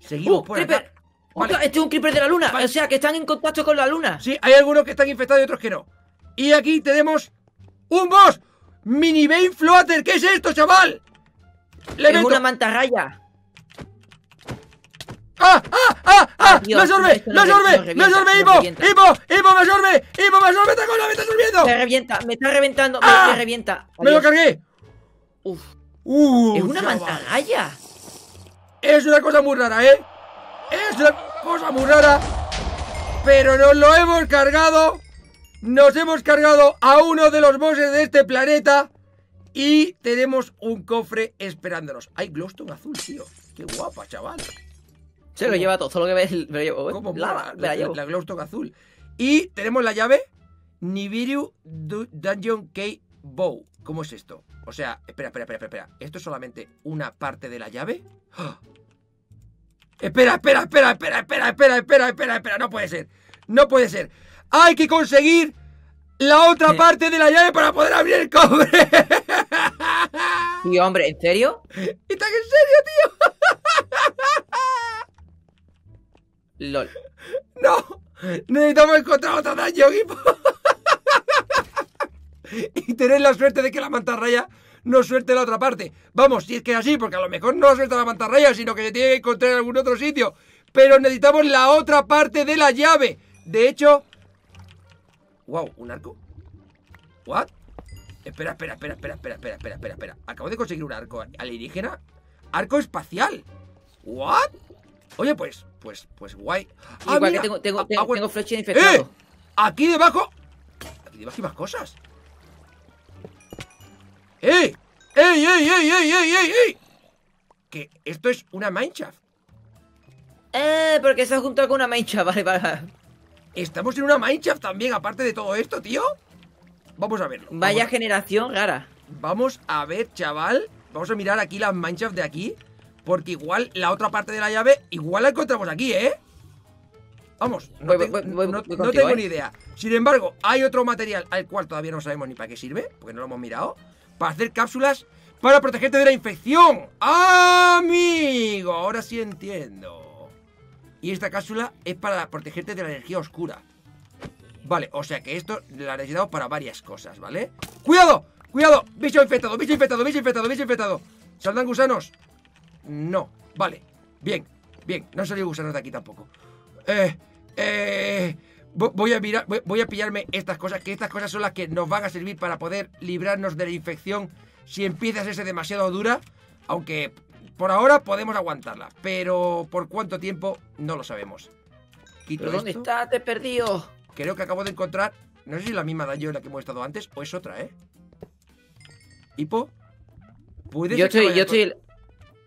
Seguimos ¡Uh, por creeper! acá. Vale. Ostras, Este es un creeper de la luna. Vale. O sea, que están en contacto con la luna. Sí, hay algunos que están infectados y otros que no. Y aquí tenemos un boss. Mini Vein Floater. ¿Qué es esto, chaval? Le es meto- una mantarraya. ¡Ah! ¡Ah! ¡Ah! ¡Ah! ¡Me absorbe! ¡Me absorbe! ¡Me absorbe, revienta. ¡Hipo! ¡Hipo, me absorbe! ¡Hipo, me absorbe! ¡Está con la me está absorbiendo! Me revienta, me está reventando. me- ¡Ah! Revienta. ¡Me lo cargué! Uf, ¡Uh! es una mantarraya. Es una cosa muy rara, ¿eh? Es una cosa muy rara. Pero nos lo hemos cargado. Nos hemos cargado a uno de los bosses de este planeta. Y tenemos un cofre esperándonos. Hay glowstone azul, tío. Qué guapa, chaval. Se lo lleva todo, solo que ves, me lo llevo. ¿Cómo La- la la, la glowstone azul? Y tenemos la llave. Nibiru Du- Dungeon Key Bow. ¿Cómo es esto? O sea, espera, espera, espera, espera. ¿Esto es solamente una parte de la llave? ¡Ah! Espera, espera, espera, espera, espera, espera, espera, espera, espera. No puede ser. No puede ser. Hay que conseguir la otra parte de la llave para poder abrir el cobre. <laughs> Y hombre, ¿en serio? ¿Estás en LOL. No. Necesitamos encontrar otra daño, equipo. <laughs> y tener la suerte de que la mantarraya no suelte la otra parte. Vamos, si es que es así, porque a lo mejor no suelta la mantarraya, sino que se tiene que encontrar en algún otro sitio. Pero necesitamos la otra parte de la llave. De hecho... Wow, ¿un arco? ¿What? Espera, espera, espera, espera, espera, espera, espera, espera, espera. Acabo de conseguir un arco alienígena. Arco espacial. ¿What? Oye, pues, pues, pues guay. Ah, Igual mira, que tengo, tengo, ah, tengo, ah, bueno. tengo flecha de infectado. ¡Eh! Aquí debajo. Aquí debajo hay más cosas. ¡Ey! ¡Ey, ey, ey, ey, ey, ey, ey! Que esto es una mineshaft. Eh, porque se ha juntado con una mancha, <laughs> vale, vale. Estamos en una mineshaft también, aparte de todo esto, tío. Vamos a verlo. Vaya Vamos, generación rara. vamos a ver, chaval. Vamos a mirar aquí las mineshaft de aquí. Porque igual la otra parte de la llave, igual la encontramos aquí, ¿eh? Vamos, no, Voy- tengo- voy- voy- no- voy no contigo, tengo ¿eh? ni idea. Sin embargo, hay otro material al cual todavía no sabemos ni para qué sirve, porque no lo hemos mirado, para hacer cápsulas para protegerte de la infección. Amigo, ahora sí entiendo. Y esta cápsula es para protegerte de la energía oscura. Vale, o sea que esto la necesitamos para varias cosas, ¿vale? ¡Cuidado! ¡Cuidado! ¡Bicho infectado! ¡Bicho infectado! ¡Bicho infectado! ¡Bicho infectado! ¿Saldrán gusanos? No. Vale. Bien. Bien. No han salido gusanos de aquí tampoco. Eh. Eh. vo- Voy a mirar, voy- voy a pillarme estas cosas, que estas cosas son las que nos van a servir para poder librarnos de la infección si empieza a serse demasiado dura, aunque por ahora podemos aguantarla, pero por cuánto tiempo no lo sabemos. Quito ¿Pero dónde esto. estás? Te he perdido. Creo que acabo de encontrar. No sé si es la misma daño en la que hemos estado antes o es otra, ¿eh? ¿Hipo? ¿Puede Yo ser estoy, yo estoy.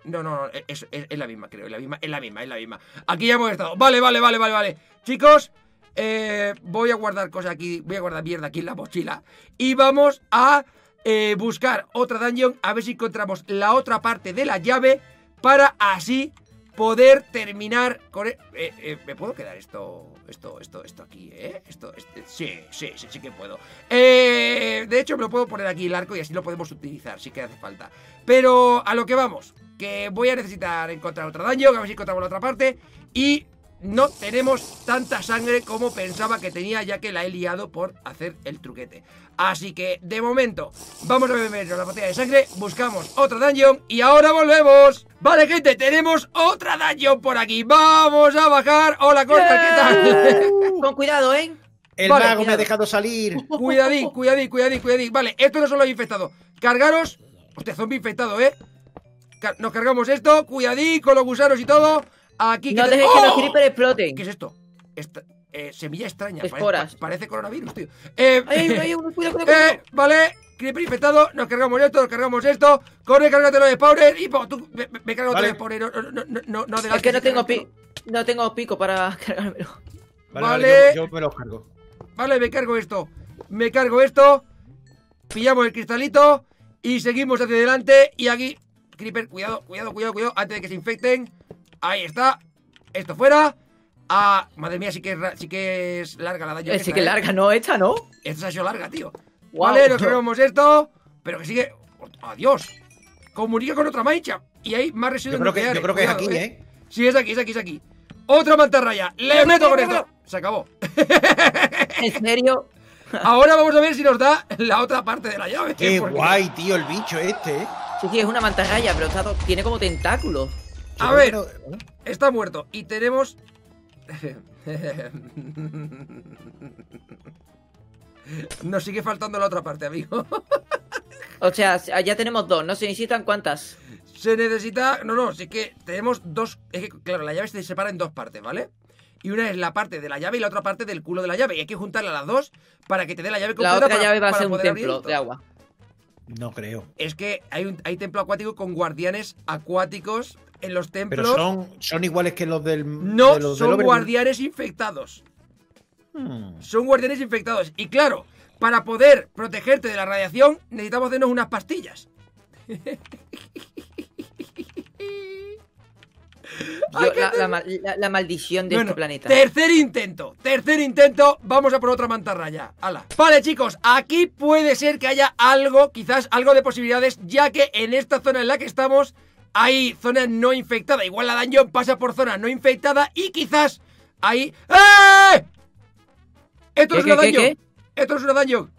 No, no, no, es, es- la misma, creo. Es la misma, es la misma, es la misma. Aquí ya hemos estado. Vale, vale, vale, vale, vale. Chicos, eh, voy a guardar cosas aquí. Voy a guardar mierda aquí en la mochila. Y vamos a eh, buscar otra dungeon. A ver si encontramos la otra parte de la llave. Para así poder terminar con. e- eh, eh, ¿Me puedo quedar esto, esto, esto, esto aquí, eh? Esto, este- sí, sí, sí, sí que puedo. De hecho, me lo puedo poner aquí el arco y así lo podemos utilizar, si que hace falta. Pero a lo que vamos, que voy a necesitar encontrar otra daño, a ver si encontramos la otra parte. Y no tenemos tanta sangre como pensaba que tenía, ya que la he liado por hacer el truquete. Así que, de momento, vamos a bebernos la botella de sangre, buscamos otra dungeon y ahora volvemos. Vale, gente, tenemos otra dungeon por aquí. Vamos a bajar. Hola, Costa, ¿qué tal? Con cuidado, ¿eh? El Vale, mago me ha dejado salir. Cuidadín, cuidadín, cuidadín, cuidadín. Vale, esto no son los infectados. Cargaros. Hostia, zombie infectado, ¿eh? Nos cargamos esto. Cuidadín con los gusanos y todo. Aquí No dejes que ¡Oh! los creepers exploten. ¿Qué es esto? Esta- eh, semilla extraña. Parece- Esporas. pa- Parece, coronavirus, tío. Eh, Ay, ay, cuidado, cuidado, cuidado. eh, vale. Creeper infectado. Nos cargamos esto, nos cargamos esto. Corre, cárgate los spawner. Y po, tú, me, me- cargo Vale. los spawner. No, no, no, no, no Es que no tengo, pi no tengo pico para <laughs> cargármelo. Vale, Vale. vale, yo, yo me los cargo. Vale, me cargo esto. Me cargo esto. Pillamos el cristalito. Y seguimos hacia adelante. Y aquí. Creeper, cuidado, cuidado, cuidado, cuidado. Antes de que se infecten. Ahí está. Esto fuera. Ah, madre mía, sí que es, sí que es larga la daño. Eh, sí que larga, ¿no? Esta, ¿no? Esta se ha hecho larga, tío. Vale, nos <laughs> cargamos esto. Pero que sigue. Adiós. Comunica con otra mancha. Y hay más Yo residuos creo que, yo creo que es aquí, ¿eh? Sí, es aquí, es aquí, es aquí. Otra mantarraya. Le meto con esto. Se acabó. <laughs> ¿En serio? Ahora vamos a ver si nos da la otra parte de la llave. Qué porque- guay, tío, el bicho este, ¿eh? Sí, sí, es una mantarraya, pero está tiene como tentáculos. A ver. Está muerto. Y tenemos. <laughs> Nos sigue faltando la otra parte, amigo. O sea, ya tenemos dos, ¿no? ¿Se necesitan cuántas? Se necesita. No, no, sí que tenemos dos. Es que, claro, la llave se separa en dos partes, ¿vale? Y una es la parte de la llave y la otra parte del culo de la llave. Y hay que juntarla las dos para que te dé la llave La completa. otra para- llave va a ser un templo de agua. No creo. Es que hay, un, hay templo acuático con guardianes acuáticos en los templos. Pero son, son iguales que los del. No de los del son guardianes infectados. Hmm. Son guardianes infectados. Y claro, para poder protegerte de la radiación, necesitamos hacernos unas pastillas. <laughs> <laughs> Yo- la, te- la mal- la- la maldición de Bueno, este planeta. Tercer intento, tercer intento, vamos a por otra mantarraya. Ala. Vale, chicos, aquí puede ser que haya algo, quizás algo de posibilidades, ya que en esta zona en la que estamos hay zona no infectada. Igual la dungeon pasa por zona no infectada y quizás hay. ¡Eh! Esto no ¿Qué, es una qué, qué, dungeon. Esto no es una dungeon.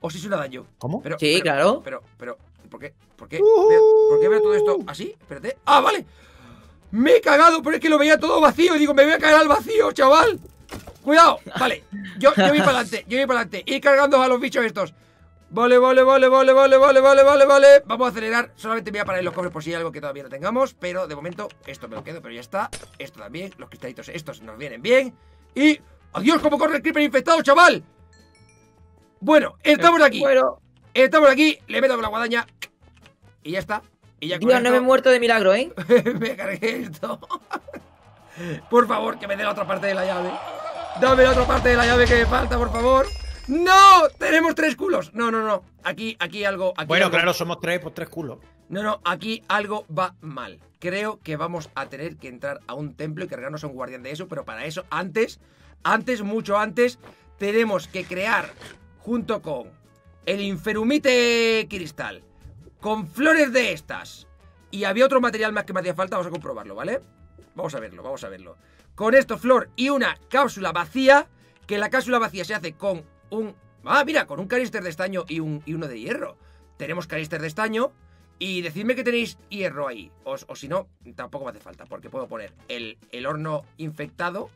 O sí es una dungeon. ¿Cómo? Pero, Sí, pero- claro. Pero, pero, ¿por qué? ¿Por qué? ¿Por qué veo todo esto así? Espérate. ¡Ah, vale! Me he cagado, pero es que lo veía todo vacío. Y digo, me voy a caer al vacío, chaval. Cuidado. Vale. Yo, yo voy para adelante, yo voy para adelante. Ir cargando a los bichos estos. Vale, vale, vale, vale, vale, vale, vale, vale, vale. Vamos a acelerar. Solamente me voy a parar en los cofres por si hay algo que todavía no tengamos. Pero de momento, esto me lo quedo, pero ya está. Esto también. Los cristalitos estos nos vienen bien. Y. ¡Adiós! ¿Cómo corre el creeper infectado, chaval? Bueno, estamos aquí. Bueno, Estamos aquí, le meto con la guadaña y ya está. Y ya Dios, no me he muerto de milagro, ¿eh? <laughs> me cargué esto. por favor, que me dé la otra parte de la llave. Dame la otra parte de la llave que me falta, por favor. ¡No! Tenemos tres culos. No, no, no. Aquí, aquí algo. Aquí Bueno, algo- claro, somos tres, pues tres culos. No, no, aquí algo va mal. Creo que vamos a tener que entrar a un templo y cargarnos a un guardián de eso, pero para eso, antes, antes, mucho antes, tenemos que crear, junto con el inferumite cristal, con flores de estas, y había otro material más que me hacía falta, vamos a comprobarlo, ¿vale? Vamos a verlo, vamos a verlo. Con esto, flor y una cápsula vacía, que la cápsula vacía se hace con un... Ah, mira, con un canister de estaño y, un, uno de hierro. Tenemos canister de estaño, y decidme que tenéis hierro ahí. O, o si no, tampoco me hace falta, porque puedo poner el, el horno infectado.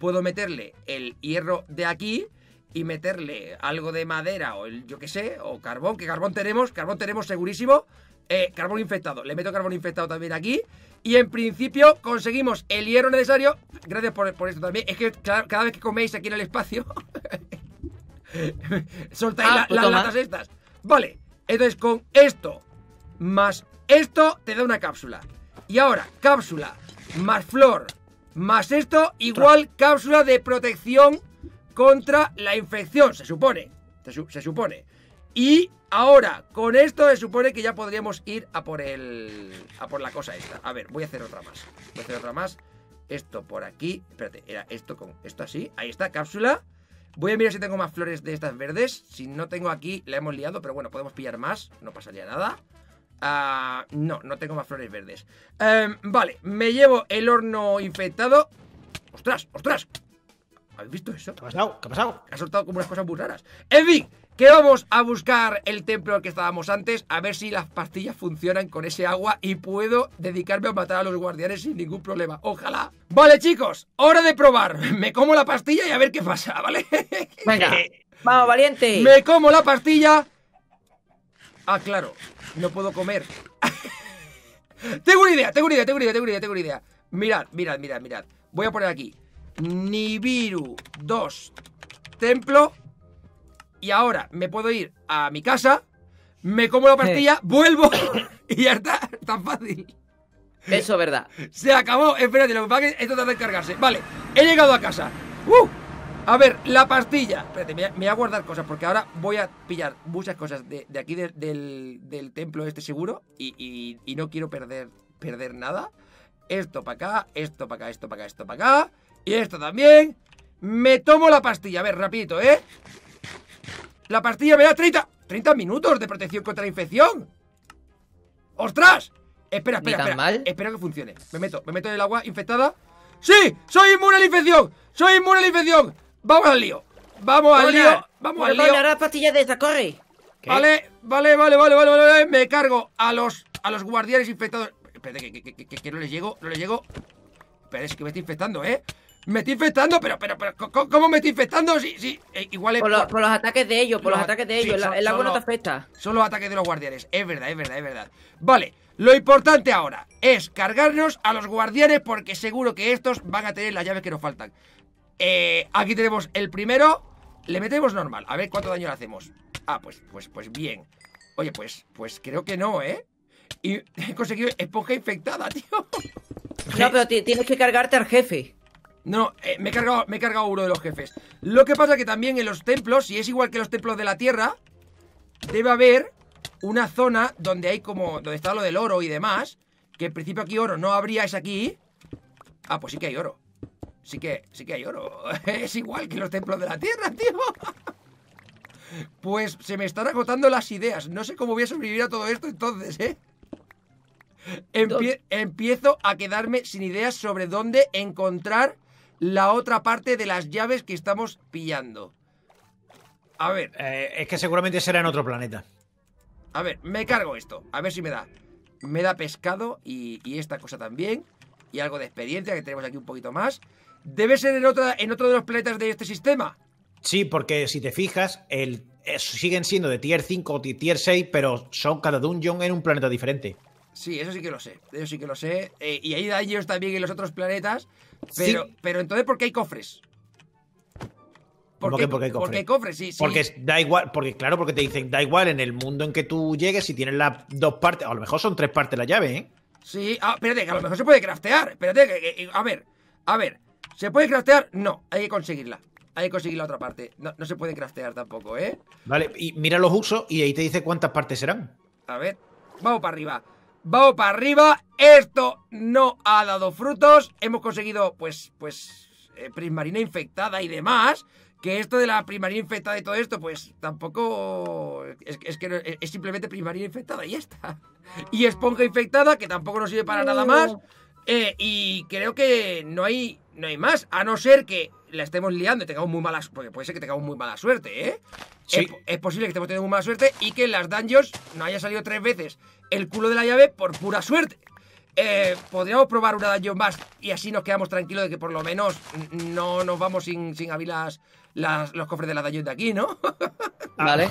Puedo meterle el hierro de aquí y meterle algo de madera o el, yo qué sé, o carbón, que carbón tenemos, carbón tenemos segurísimo. Eh, carbón infectado, le meto carbón infectado también aquí. Y en principio conseguimos el hierro necesario. Gracias por, por esto también. Es que cada, cada vez que coméis aquí en el espacio, <laughs> soltáis Ah, la- pues las toma. latas estas. Vale, entonces con esto más esto te da una cápsula. Y ahora, cápsula más flor más esto, igual cápsula de protección contra la infección, se supone. Se, su- se supone. Y ahora, con esto se supone que ya podríamos ir a por el. a por la cosa esta. A ver, voy a hacer otra más. Voy a hacer otra más. Esto por aquí. Espérate, era esto con esto así. Ahí está, cápsula. Voy a mirar si tengo más flores de estas verdes. Si no tengo aquí, la hemos liado, pero bueno, podemos pillar más. No pasaría nada. Ah, no, no tengo más flores verdes. Em, vale, me llevo el horno infectado. ¡Ostras, ostras! ¿Habéis visto eso? ¿Qué ha pasado? ¿Qué ha pasado? Ha soltado como unas cosas muy raras. En fin, que vamos a buscar el templo al que estábamos antes, a ver si las pastillas funcionan con ese agua y puedo dedicarme a matar a los guardianes sin ningún problema. Ojalá. Vale, chicos, hora de probar. <laughs> Me como la pastilla y a ver qué pasa, <laughs> ¿vale? Venga, <laughs> vamos, valiente. Me como la pastilla. Ah, claro, no puedo comer. tengo una idea, tengo una idea, tengo una idea, tengo una idea, tengo una idea. Mirad, mirad, mirad, mirad. Voy a poner aquí. Nibiru 2 Templo. Y ahora me puedo ir a mi casa. Me como la pastilla, vuelvo <coughs> y ya está. Tan fácil. Eso es verdad. Se acabó. Espérate, lo que pasa es que esto tarda en cargarse. Vale, he llegado a casa. ¡Uh! A ver, la pastilla. Espérate, me, voy a- guardar cosas porque ahora voy a pillar muchas cosas de, de aquí del- del, del templo este seguro y, y- y no quiero perder, perder nada. Esto para acá, esto para acá, esto para acá, esto para acá. Y esto también. Me tomo la pastilla. A ver, rapidito, ¿eh? La pastilla me da 30, 30 minutos de protección contra la infección. ¡Ostras! Espera, espera, espera. mal. Espera que funcione. Me meto, me meto en el agua infectada. ¡Sí! ¡Soy inmune a la infección! ¡Soy inmune a la infección! ¡Vamos al lío! ¡Vamos al lío! ¡Vamos al lío! las pastillas de esta, corre. ¿Qué? Vale, vale, vale, vale, vale, vale, vale. Me cargo a los a los guardianes infectados. Espérate, que, que, que, que- no les llego, no les llego. Espera, es que me estoy infectando, ¿eh? Me estoy infectando, pero, pero, pero, ¿cómo, me estoy infectando? Sí, sí, eh, igual es Por, lo- por- por los ataques de ellos, por los, Los- ataques de sí, ellos. son- el agua no te afecta. Son los ataques de los guardianes. Es verdad, es verdad, es verdad. Vale, lo importante ahora es cargarnos a los guardianes porque seguro que estos van a tener las llaves que nos faltan. Eh, aquí tenemos el primero. Le metemos normal. A ver cuánto daño le hacemos. Ah, pues, pues, pues bien. Oye, pues, pues creo que no, ¿eh? Y <laughs> he conseguido esponja infectada, tío. No, pero ti- tienes que cargarte al jefe. No, eh, me, he cargado, me he cargado uno de los jefes. Lo que pasa que también en los templos, si es igual que los templos de la tierra, debe haber una zona donde hay como. donde está lo del oro y demás. Que en principio aquí oro no habría, es aquí. Ah, pues sí que hay oro. Sí que, sí que hay oro. <laughs> Es igual que los templos de la tierra, <laughs> tío. Pues se me están agotando las ideas. No sé cómo voy a sobrevivir a todo esto entonces, ¿eh? Empie- empiezo a quedarme sin ideas sobre dónde encontrar la otra parte de las llaves que estamos pillando. A ver, Eh, es que seguramente será en otro planeta. a ver, me cargo esto. A ver si me da. Me da pescado y, y esta cosa también. Y algo de experiencia que tenemos aquí un poquito más. Debe ser en, otra, en otro de los planetas de este sistema. Sí, porque si te fijas, el, eh, siguen siendo de tier 5 o tier 6, pero son cada dungeon en un planeta diferente. Sí, eso sí que lo sé. Eso sí que lo sé. Eh, y hay daños también en los otros planetas. Pero, Sí. pero entonces, ¿por qué hay cofres? ¿Cómo que por qué hay Porque cofres? hay cofres, sí, sí. Porque da igual, porque claro, porque te dicen, da igual en el mundo en que tú llegues, si tienes las dos partes, a lo mejor son tres partes la llave, ¿eh? Sí, ah, espérate, que a lo mejor se puede craftear. Espérate, que, que- a ver, a ver. ¿Se puede craftear? No, hay que conseguirla. Hay que conseguir la otra parte. No, no se puede craftear tampoco, ¿eh? Vale, y mira los usos y ahí te dice cuántas partes serán. A ver, vamos para arriba. Vamos para arriba. Esto no ha dado frutos. Hemos conseguido, pues, pues, eh, prismarina infectada y demás. Que esto de la prismarina infectada y todo esto, pues tampoco. Es, es que no- es simplemente prismarina infectada y ya está. Y esponja infectada, que tampoco nos sirve para nada más. Eh, y creo que no hay, no hay más, a no ser que la estemos liando y tengamos muy mala porque puede ser que tengamos muy mala suerte, ¿eh? Sí. Es, es posible que estemos teniendo muy mala suerte y que en las dungeons no haya salido tres veces el culo de la llave por pura suerte. Eh, podríamos probar una dungeon más y así nos quedamos tranquilos de que por lo menos no nos vamos sin, sin abrir las, las- los cofres de la dungeon de aquí, ¿no? <laughs> Vale.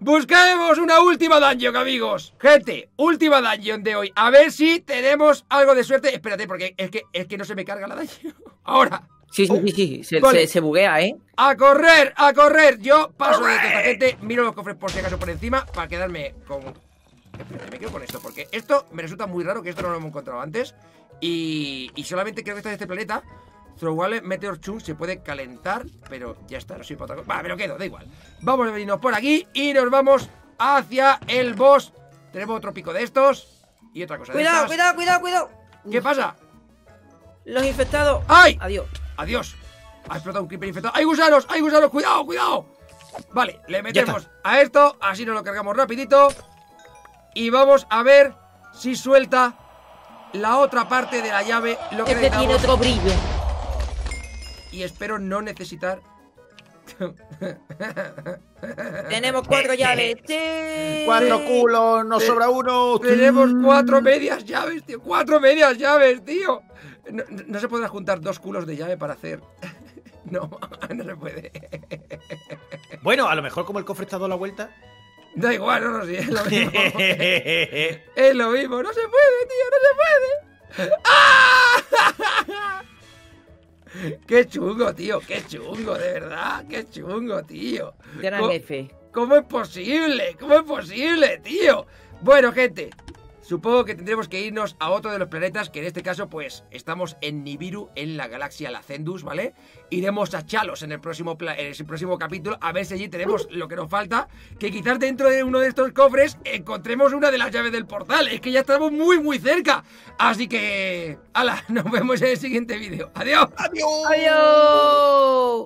Busquemos una última dungeon, amigos. Gente, última dungeon de hoy. A ver si tenemos algo de suerte. Espérate, porque es que, es que no se me carga la dungeon. <laughs> Ahora, Sí, sí, sí, sí. Se, Vale. se- se buguea, ¿eh? a correr, a correr. Yo paso de toda esta gente, miro los cofres por si acaso por encima para quedarme con. Espérate, me quedo con esto, porque esto me resulta muy raro que esto no lo hemos encontrado antes. Y, y solamente creo que está en este planeta. Throwable Meteor Chung se puede calentar, pero ya está, no soy para otra cosa. Va, me lo quedo, da igual. Vamos a venirnos por aquí y nos vamos hacia el boss. Tenemos otro pico de estos y otra cosa de Cuidado, cuidado, cuidado, cuidado. ¿Qué pasa? Los infectados. ¡Ay! Adiós. Adiós. Ha explotado un creeper infectado. ¡Hay gusanos! ¡Hay gusanos! ¡Cuidado, cuidado! Vale, le metemos a esto. Así nos lo cargamos rapidito. Y vamos a ver si suelta la otra parte de la llave. Lo que Este tiene otro brillo. Y espero no necesitar... <laughs> Tenemos cuatro llaves. Sí. Cuatro culos, nos Eh, sobra uno. Tenemos cuatro medias llaves, tío. Cuatro medias llaves, tío. No, no se podrá juntar dos culos de llave para hacer... <laughs> No, <laughs> no se puede. Bueno, a lo mejor como el cofre está dado la vuelta. Da igual, no, no, sí, es lo mismo. Es lo mismo, no se puede, tío, no se puede. ¡Ah! Qué chungo, tío, qué chungo, de verdad, qué chungo, tío. Gran F. ¿Cómo es posible? ¿Cómo es posible, tío? Bueno, gente, supongo que tendremos que irnos a otro de los planetas, que en este caso, pues, estamos en Nibiru, en la galaxia Lacendus, ¿vale? Iremos a Chalos en el próximo, en el próximo capítulo, a ver si allí tenemos lo que nos falta, que quizás dentro de uno de estos cofres encontremos una de las llaves del portal. Es que ya estamos muy, muy cerca. Así que, hala, <laughs> nos vemos en el siguiente vídeo. Adiós. ¡Adiós! Adiós.